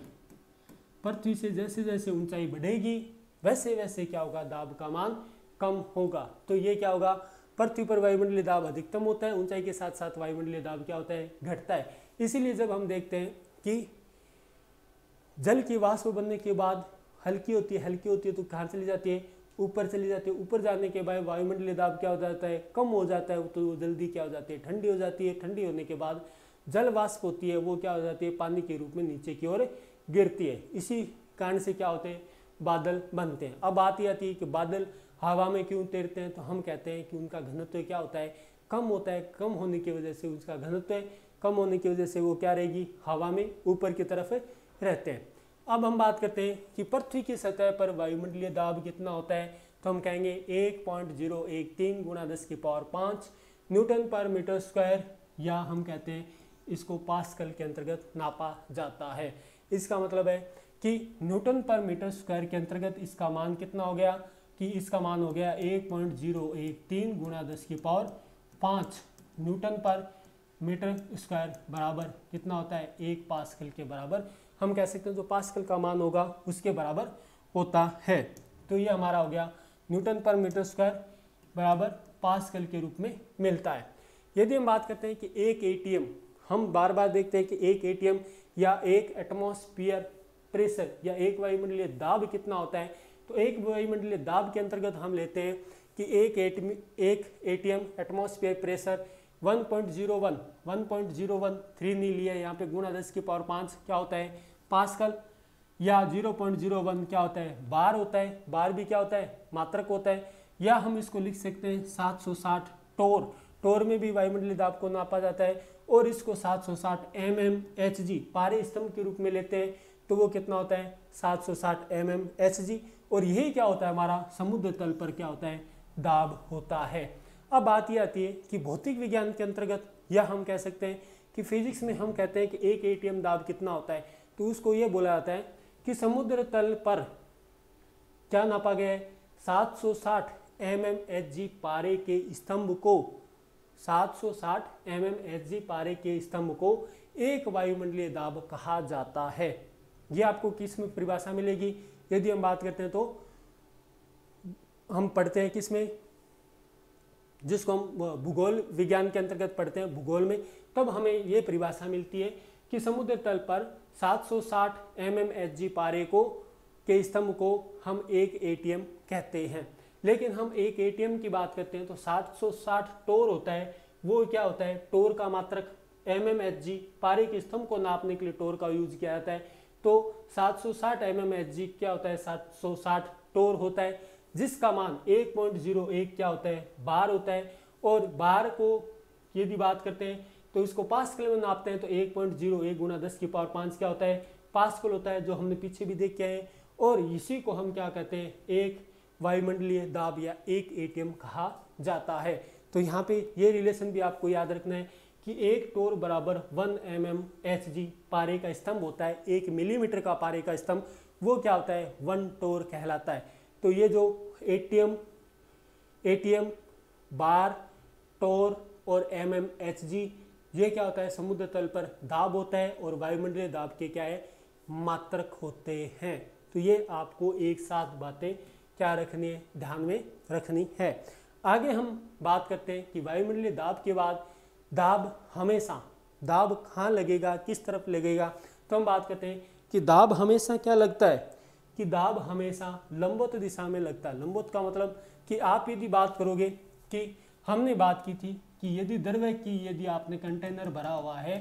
A: पृथ्वी से जैसे जैसे ऊंचाई बढ़ेगी वैसे वैसे क्या होगा? दाब का मान कम होगा। तो ये क्या होगा? पृथ्वी पर वायुमंडलीय दाब अधिकतम होता है, ऊंचाई के साथ साथ वायुमंडलीय दाब क्या होता है? घटता है। इसीलिए जब हम देखते हैं कि जल की वाष्प बनने के बाद हल्की होती है, हल्की होती है तो कहाँ चली जाती है? ऊपर चली जाती है। ऊपर जाने के बाद वायुमंडलीय दाब क्या हो जाता है? कम हो जाता है तो वो जल्दी क्या हो जाती है? ठंडी हो जाती है। ठंडी होने के बाद जल वाष्प होती है, वो क्या हो जाती है? पानी के रूप में नीचे की ओर गिरती है। इसी कारण से क्या होते हैं? बादल बनते हैं। अब बात यह आती है कि बादल हवा में क्यों तैरते हैं? तो हम कहते हैं कि उनका घनत्व क्या होता है? कम होता है। कम होने की वजह से उसका घनत्व कम होने की वजह से वो क्या रहेगी? हवा में ऊपर की तरफ़ रहते हैं। अब हम बात करते हैं कि पृथ्वी की सतह पर वायुमंडलीय दाब कितना होता है? तो हम कहेंगे एक पॉइंट ज़ीरो एक तीन गुणा दस की पावर पाँच न्यूटन पर मीटर स्क्वायर, या हम कहते हैं इसको पास्कल के अंतर्गत नापा जाता है। इसका मतलब है कि न्यूटन पर मीटर स्क्वायर के अंतर्गत इसका मान कितना हो गया? कि इसका मान हो गया एक पॉइंट ज़ीरो एक तीन गुणा दस की पावर पाँच न्यूटन पर मीटर स्क्वायर बराबर कितना होता है? एक पास्कल के बराबर। हम कह सकते हैं जो पास्कल का मान होगा उसके बराबर होता है। तो ये हमारा हो गया न्यूटन पर मीटर स्क्वायर बराबर पास्कल के रूप में मिलता है। यदि हम बात करते हैं कि एक एटीएम हम बार बार देखते हैं कि एक एटीएम या एक एटमोस्फियर प्रेशर या एक वायुमंडलीय दाब कितना होता है? तो एक वायुमंडलीय दाब के अंतर्गत हम लेते हैं कि एक एटमी एक एटीएम एटमोस्फियर प्रेशर 1.01 1.013 नहीं लिया यहाँ पे गुणा दस की पावर पाँच क्या होता है? पास्कल। या 0.01 क्या होता है? बार होता है। बार भी क्या होता है? मात्रक होता है। या हम इसको लिख सकते हैं 760 टोर टोर में भी वायुमंडलीय दाब को नापा जाता है और इसको 760 एम एम एच जी पारे स्तंभ के रूप में लेते हैं। तो वो कितना होता है? 760 एम एम एच जी और यही क्या होता है हमारा समुद्र तल पर क्या होता है? दाब होता है। अब बात यह आती है कि भौतिक विज्ञान के अंतर्गत या हम कह सकते हैं कि फिजिक्स में हम कहते हैं कि एक एटीएम दाब कितना होता है? तो उसको ये बोला जाता है कि समुद्र तल पर क्या नापा गया है? 760 एम एम एच जी पारे के स्तंभ को 760 एम एम एच जी पारे के स्तंभ को एक वायुमंडलीय दाब कहा जाता है। ये आपको किसमें परिभाषा मिलेगी? यदि हम बात करते हैं तो हम पढ़ते हैं किसमें? जिसको हम भूगोल विज्ञान के अंतर्गत पढ़ते हैं भूगोल में, तब हमें ये परिभाषा मिलती है कि समुद्र तल पर 760 एम एम एच जी पारे को, के स्तंभ को हम एक एटीएम कहते हैं। लेकिन हम एक एटीएम की बात करते हैं तो 760 टोर होता है। वो क्या होता है? टोर का मात्रक एम पारे के स्तंभ को नापने के लिए टोर का यूज़ किया जाता है। तो 760 एम एम एच क्या होता है? 760 टोर होता है, जिसका मान 1.01 क्या होता है? बार होता है। और बार को यदि बात करते हैं तो इसको पास्कल में नापते हैं तो 1.01 गुना दस की पावर पाँच क्या होता है? पास्कल होता है, जो हमने पीछे भी देख के आए और इसी को हम क्या कहते हैं? एक वायुमंडलीय दाब या एक एटीएम कहा जाता है। तो यहाँ पे ये रिलेशन भी आपको याद रखना है। कि एक टोर बराबर one M M H G पारे का स्तंभ होता है, एक मिलीमीटर का पारे का स्तंभ, वो क्या होता है? वन टोर कहलाता है। तो ये जो एटीएम एटीएम, बार, टोर और एम एम एच जी ये क्या होता है? समुद्र तल पर दाब होता है और वायुमंडलीय दाब के क्या है? मात्रक होते हैं। तो ये आपको एक साथ बातें क्या रखनी है? ध्यान में रखनी है। आगे हम बात करते हैं कि वायुमंडलीय दाब के बाद दाब हमेशा, दाब कहाँ लगेगा, किस तरफ़ लगेगा? तो हम बात करते हैं कि दाब हमेशा क्या लगता है? कि दाब हमेशा लंबोत दिशा में लगता है। लंबोत का मतलब कि आप यदि बात करोगे कि हमने बात की थी कि यदि द्रव्य की यदि आपने कंटेनर भरा हुआ है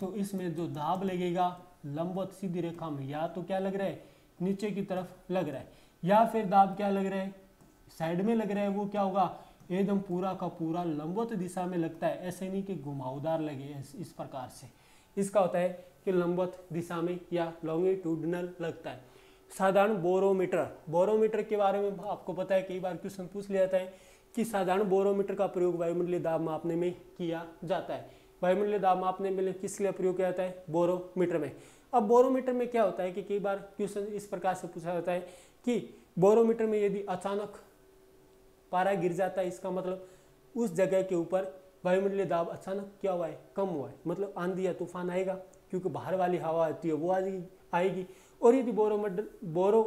A: तो इसमें जो दाब लगेगा, लंबवत सीधी रेखा में, या तो क्या लग रहा है? नीचे की तरफ़ लग रहा है। या फिर दाब क्या लग रहा है? साइड में लग रहा है, वो क्या होगा? एकदम पूरा का पूरा लंबवत दिशा में लगता है। ऐसे नहीं कि घुमावदार लगे इस, प्रकार से। इसका होता है कि लंबवत दिशा में या लॉन्गिट्यूडनल लगता है। साधारण बोरोमीटर बोरोमीटर के बारे में आपको पता है कई बार क्वेश्चन पूछ लिया जाता है कि साधारण बोरोमीटर का प्रयोग वायुमंडलीय दाब मापने में किया जाता है। वायुमंडलीय दाब मापने में किस लिए प्रयोग किया जाता है? बोरोमीटर में। अब बोरोमीटर में क्या होता है कि कई बार क्वेश्चन इस प्रकार से पूछा जाता है कि बोरोमीटर में यदि अचानक पारा गिर जाता है, इसका मतलब उस जगह के ऊपर वायुमंडलीय दाब अचानक क्या हुआ है? कम हुआ है। मतलब आंधी या तूफ़ान आएगा, क्योंकि बाहर वाली हवा आती है, वो आएगी। और यदि बोरोमीटर बोरो,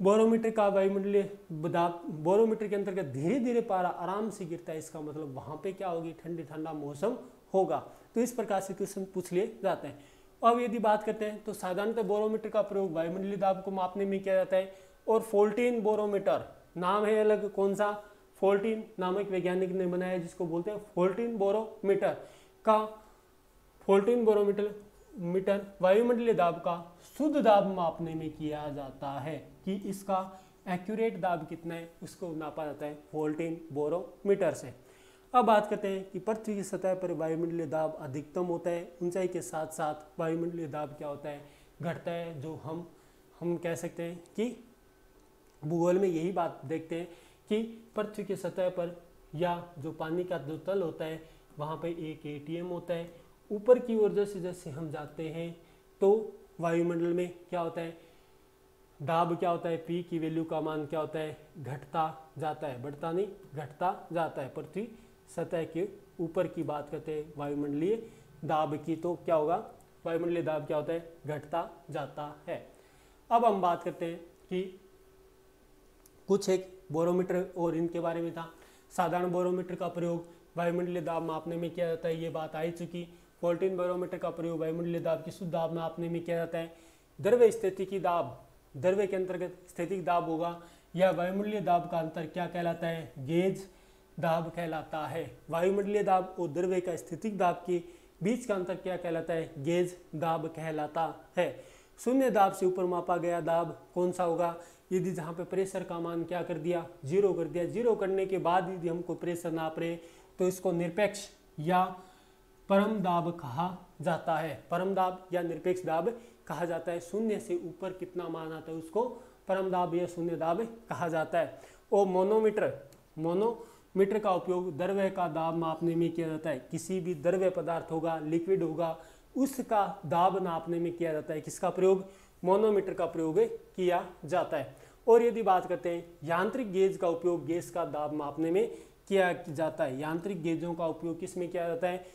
A: बोरोमीटर का वायुमंडलीय दाब, बोरोमीटर के अंतर्गत धीरे धीरे पारा आराम से गिरता है, इसका मतलब वहाँ पे क्या होगी? ठंडी, ठंडा मौसम होगा। तो इस प्रकार से क्वेश्चन पूछ लिए जाते हैं। अब यदि बात करते हैं तो साधारणतः बोरोमीटर का प्रयोग वायुमंडलीय दाब को मापने में किया जाता है और फोल्टीन बोरोमीटर नाम है अलग, कौन सा? फोल्टीन नामक वैज्ञानिक ने बनाया जिसको बोलते हैं फोल्टीन बोरोमीटर। का? फोल्टीन बोरोमीटर, मीटर वायुमंडलीय दाब का शुद्ध दाब मापने में किया जाता है कि इसका एक्यूरेट दाब कितना है, उसको नापा जाता है वोल्टेन बोरोमीटर से। अब बात करते हैं कि पृथ्वी की सतह पर वायुमंडलीय दाब अधिकतम होता है, ऊंचाई के साथ साथ वायुमंडलीय दाब क्या होता है, घटता है, जो हम हम कह सकते हैं कि भूगोल में यही बात देखते हैं कि पृथ्वी की सतह पर या जो पानी का जो तल होता है, वहाँ पर एक एटीएम होता है। ऊपर की ओर जैसे जैसे हम जाते हैं तो वायुमंडल में क्या होता है? दाब क्या होता है? पी की वैल्यू का मान क्या होता है? घटता जाता है। बढ़ता नहीं, घटता जाता है। पृथ्वी सतह के ऊपर की बात करते हैं वायुमंडलीय। दाब की तो क्या होगा? वायुमंडलीय दाब क्या होता है? घटता जाता है। अब हम बात करते हैं कि कुछ एक बोरोमीटर और इनके बारे में था। साधारण बोरोमीटर का प्रयोग वायुमंडलीय दाब मापने में किया जाता है, ये बात आई चुकी। फोल्टीन बोरोमीटर का प्रयोग वायुमंडलीय दाब की शुद्ध दाब मापने में किया जाता है। द्रव्य स्थिति की दाब द्रव्य के अंतर्गत स्थितिक दाब होगा। या वायुमंडलीय दाब का अंतर क्या कहलाता है? गेज दाब कहलाता है। वायुमंडलीय दाब और द्रव्य का स्थितिक दाब के बीच का अंतर क्या कहलाता है? गेज दाब कहलाता है। शून्य दाब से ऊपर मापा गया दाब कौन सा होगा? यदि जहाँ पे प्रेशर का मान क्या कर दिया? ज़ीरो कर दिया। ज़ीरो करने के बाद यदि हमको प्रेशर नाप रहे तो इसको निरपेक्ष या परम दाब कहा जाता है। परम दाब या निरपेक्ष दाब कहा जाता है। शून्य से ऊपर कितना मान आता है उसको परम दाब या शून्य दाब कहा जाता है। और मोनोमीटर। मोनोमीटर का उपयोग द्रव्य का दाब मापने में किया जाता है। किसी भी द्रव्य पदार्थ होगा, लिक्विड होगा, उसका दाब नापने में किया जाता है। किसका प्रयोग? मोनोमीटर का प्रयोग किया जाता है। और यदि बात करते हैं, यांत्रिक गेज का उपयोग गैस का दाब मापने में किया जाता है। यांत्रिक गेजों का उपयोग किसमें किया जाता है?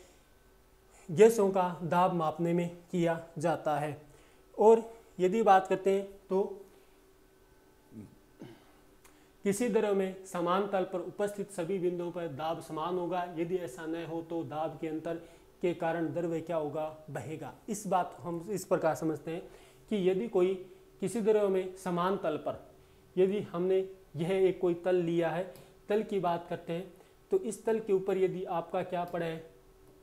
A: गैसों का दाब मापने में किया जाता है। और यदि बात करते हैं तो किसी द्रव में समान तल पर उपस्थित सभी बिंदुओं पर दाब समान होगा। यदि ऐसा न हो तो दाब के अंतर के कारण द्रव्य क्या होगा? बहेगा। इस बात हम इस प्रकार समझते हैं। कि यदि कोई किसी द्रव्य में समान तल पर यदि हमने यह एक कोई तल लिया है, तल की बात करते हैं तो इस तल के ऊपर यदि आपका क्या पड़े है?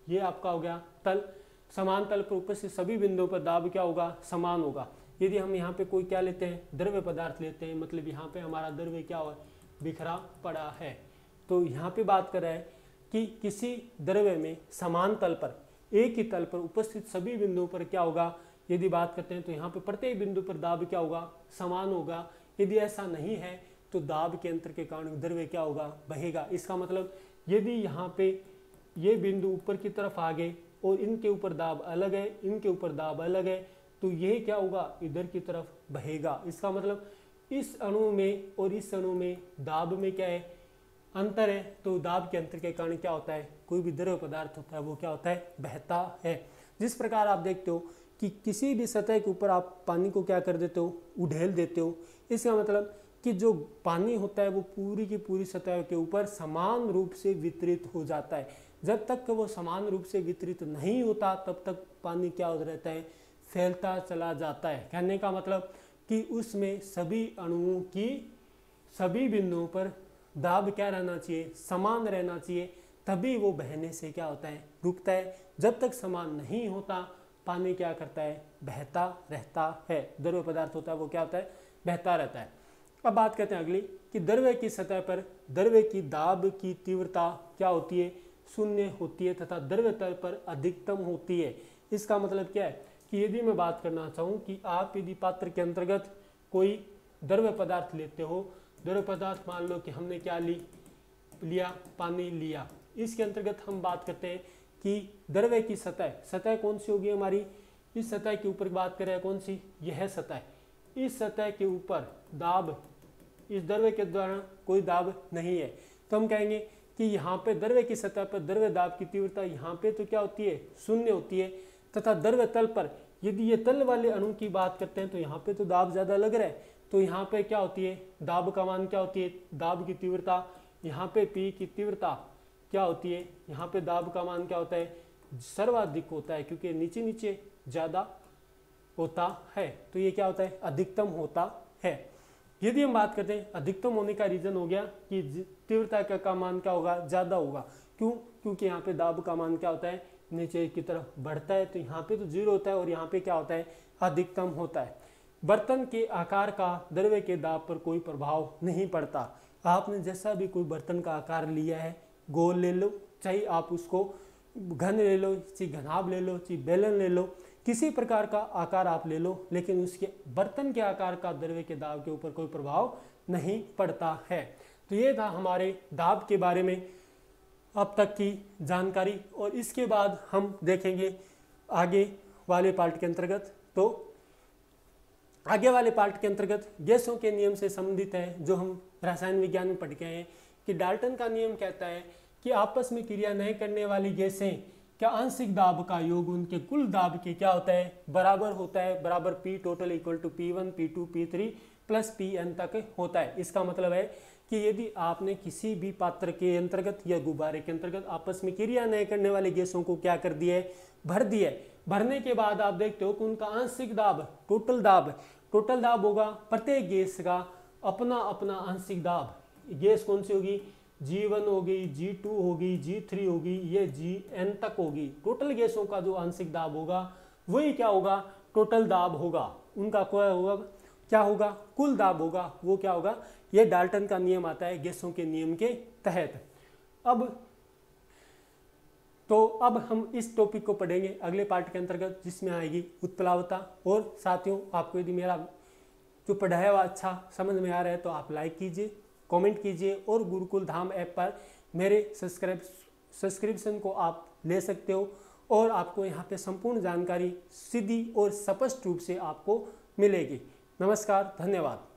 A: ये आपका हो गया तल। समान तल पर उपस्थित सभी बिंदुओं पर दाब क्या होगा? समान होगा। यदि हम यहाँ पे कोई क्या लेते हैं? द्रव्य पदार्थ लेते हैं मतलब यहाँ पे हमारा द्रव्य क्या हो, बिखरा पड़ा है। तो यहाँ पे बात कर रहा है कि किसी द्रव्य में समान तल पर, एक ही तल पर उपस्थित सभी बिंदुओं पर क्या होगा? यदि बात करते हैं तो यहाँ पे प्रत्येक बिंदु पर दाब क्या होगा? समान होगा। यदि ऐसा नहीं है तो दाब के अंतर के कारण द्रव्य क्या होगा? बहेगा। इसका मतलब यदि यहाँ पे ये बिंदु ऊपर की तरफ़ आ गए और इनके ऊपर दाब अलग है, इनके ऊपर दाब अलग है तो ये क्या होगा? इधर की तरफ़ बहेगा। इसका मतलब इस अणु में और इस अणु में दाब में क्या है? अंतर है। तो दाब के अंतर के कारण क्या होता है? कोई भी द्रव्य पदार्थ होता है, वो क्या होता है? बहता है। जिस प्रकार आप देखते हो कि किसी भी सतह के ऊपर आप पानी को क्या कर देते हो? उढ़ेल देते हो। इसका मतलब कि जो पानी होता है वो पूरी की पूरी सतह के ऊपर समान रूप से वितरित हो जाता है। जब तक वो समान रूप से वितरित नहीं होता, तब तक पानी क्या रहता है? फैलता चला जाता है। कहने का मतलब कि उसमें सभी अणुओं की सभी बिंदुओं पर दाब क्या रहना चाहिए? समान रहना चाहिए। तभी वो बहने से क्या होता है? रुकता है। जब तक समान नहीं होता पानी क्या करता है? बहता रहता है। द्रव्य पदार्थ होता है, वो क्या होता है? बहता रहता है। अब बात करते हैं अगली कि द्रव्य की सतह पर द्रव्य की दाब की तीव्रता क्या होती है? शून्य होती है तथा द्रव्य तल पर अधिकतम होती है। इसका मतलब क्या है? कि यदि मैं बात करना चाहूँ कि आप यदि पात्र के अंतर्गत कोई द्रव्य पदार्थ लेते हो, द्रव्य पदार्थ मान लो कि हमने क्या ली, लिया, पानी लिया। इसके अंतर्गत हम बात करते हैं कि द्रव्य की सतह सतह कौन सी होगी हमारी? इस सतह के ऊपर बात करें, कौन सी? यह सतह। इस सतह के ऊपर दाब, इस द्रव्य के द्वारा कोई दाब नहीं है। तो हम कहेंगे कि यहाँ पे द्रव्य की सतह पर द्रव्य दाब की तीव्रता यहाँ पे तो क्या होती है? शून्य होती है। तथा द्रव्य तल पर यदि ये तल वाले अणु की बात करते हैं तो यहाँ पे तो दाब ज़्यादा लग रहा है। तो यहाँ पे क्या होती है? दाब का मान क्या होती है? दाब की तीव्रता। यहाँ पे पी की तीव्रता। क्या होती है? यहाँ पे दाब का मान क्या होता है? सर्वाधिक होता है क्योंकि नीचे नीचे ज़्यादा होता है। तो ये क्या होता है? अधिकतम होता है। यदि हम बात करते हैं अधिकतम होने का रीजन हो गया कि तीव्रता का, का मान क्या होगा? ज़्यादा होगा। क्यों? क्योंकि यहाँ पे दाब का मान क्या होता है? नीचे की तरफ़ बढ़ता है तो यहाँ पे तो ज़ीरो होता है और यहाँ पे क्या होता है? अधिकतम होता है। बर्तन के आकार का द्रव्य के दाब पर कोई प्रभाव नहीं पड़ता। आपने जैसा भी कोई बर्तन का आकार लिया है गोल ले लो, चाहे आप उसको घन ले लो, चाहे घनाब ले लो, चाहे बेलन ले लो, किसी प्रकार का आकार आप ले लो, लेकिन उसके बर्तन के आकार का, द्रव्य के दाब के ऊपर कोई प्रभाव नहीं पड़ता है। तो ये था हमारे दाब के बारे में अब तक की जानकारी, और इसके बाद हम देखेंगे आगे वाले पार्ट के अंतर्गत। तो आगे वाले पार्ट के अंतर्गत गैसों के नियम से संबंधित है, जो हम रसायन विज्ञान में पढ़ के हैं। कि डाल्टन का नियम कहता है कि आपस में क्रिया नहीं करने वाली गैसें, क्या आंशिक दाब का योग उनके कुल दाब के क्या होता है? बराबर होता है, बराबर P total equal to P one P two P three plus P N तक होता है। इसका मतलब है कि यदि आपने किसी भी पात्र के अंतर्गत या गुब्बारे के अंतर्गत आपस में क्रिया नहीं करने वाले गैसों को क्या कर दिया है? भर दिया है। भरने के बाद आप देखते हो कि उनका आंशिक दाब टोटल दाब टोटल दाब होगा प्रत्येक गैस का अपना अपना आंशिक दाब। गैस कौन सी होगी? जी वन होगी जी टू होगी जी थ्री होगी, ये जी एन तक होगी। टोटल गैसों का जो आंशिक दाब होगा, वही क्या होगा? टोटल दाब होगा। उनका क्या होगा? क्या होगा? कुल दाब होगा। वो क्या होगा? ये डाल्टन का नियम आता है गैसों के नियम के तहत। अब तो अब हम इस टॉपिक को पढ़ेंगे अगले पार्ट के अंतर्गत, जिसमें आएगी उत्प्लावता। और साथियों, आपको यदि मेरा जो पढ़ाया हुआ अच्छा समझ में आ रहा है तो आप लाइक कीजिए। कमेंट कीजिए और गुरुकुल धाम ऐप पर मेरे सब्सक्राइब, सब्सक्रिप्शन को आप ले सकते हो और आपको यहाँ पे संपूर्ण जानकारी सीधी और स्पष्ट रूप से आपको मिलेगी। नमस्कार, धन्यवाद।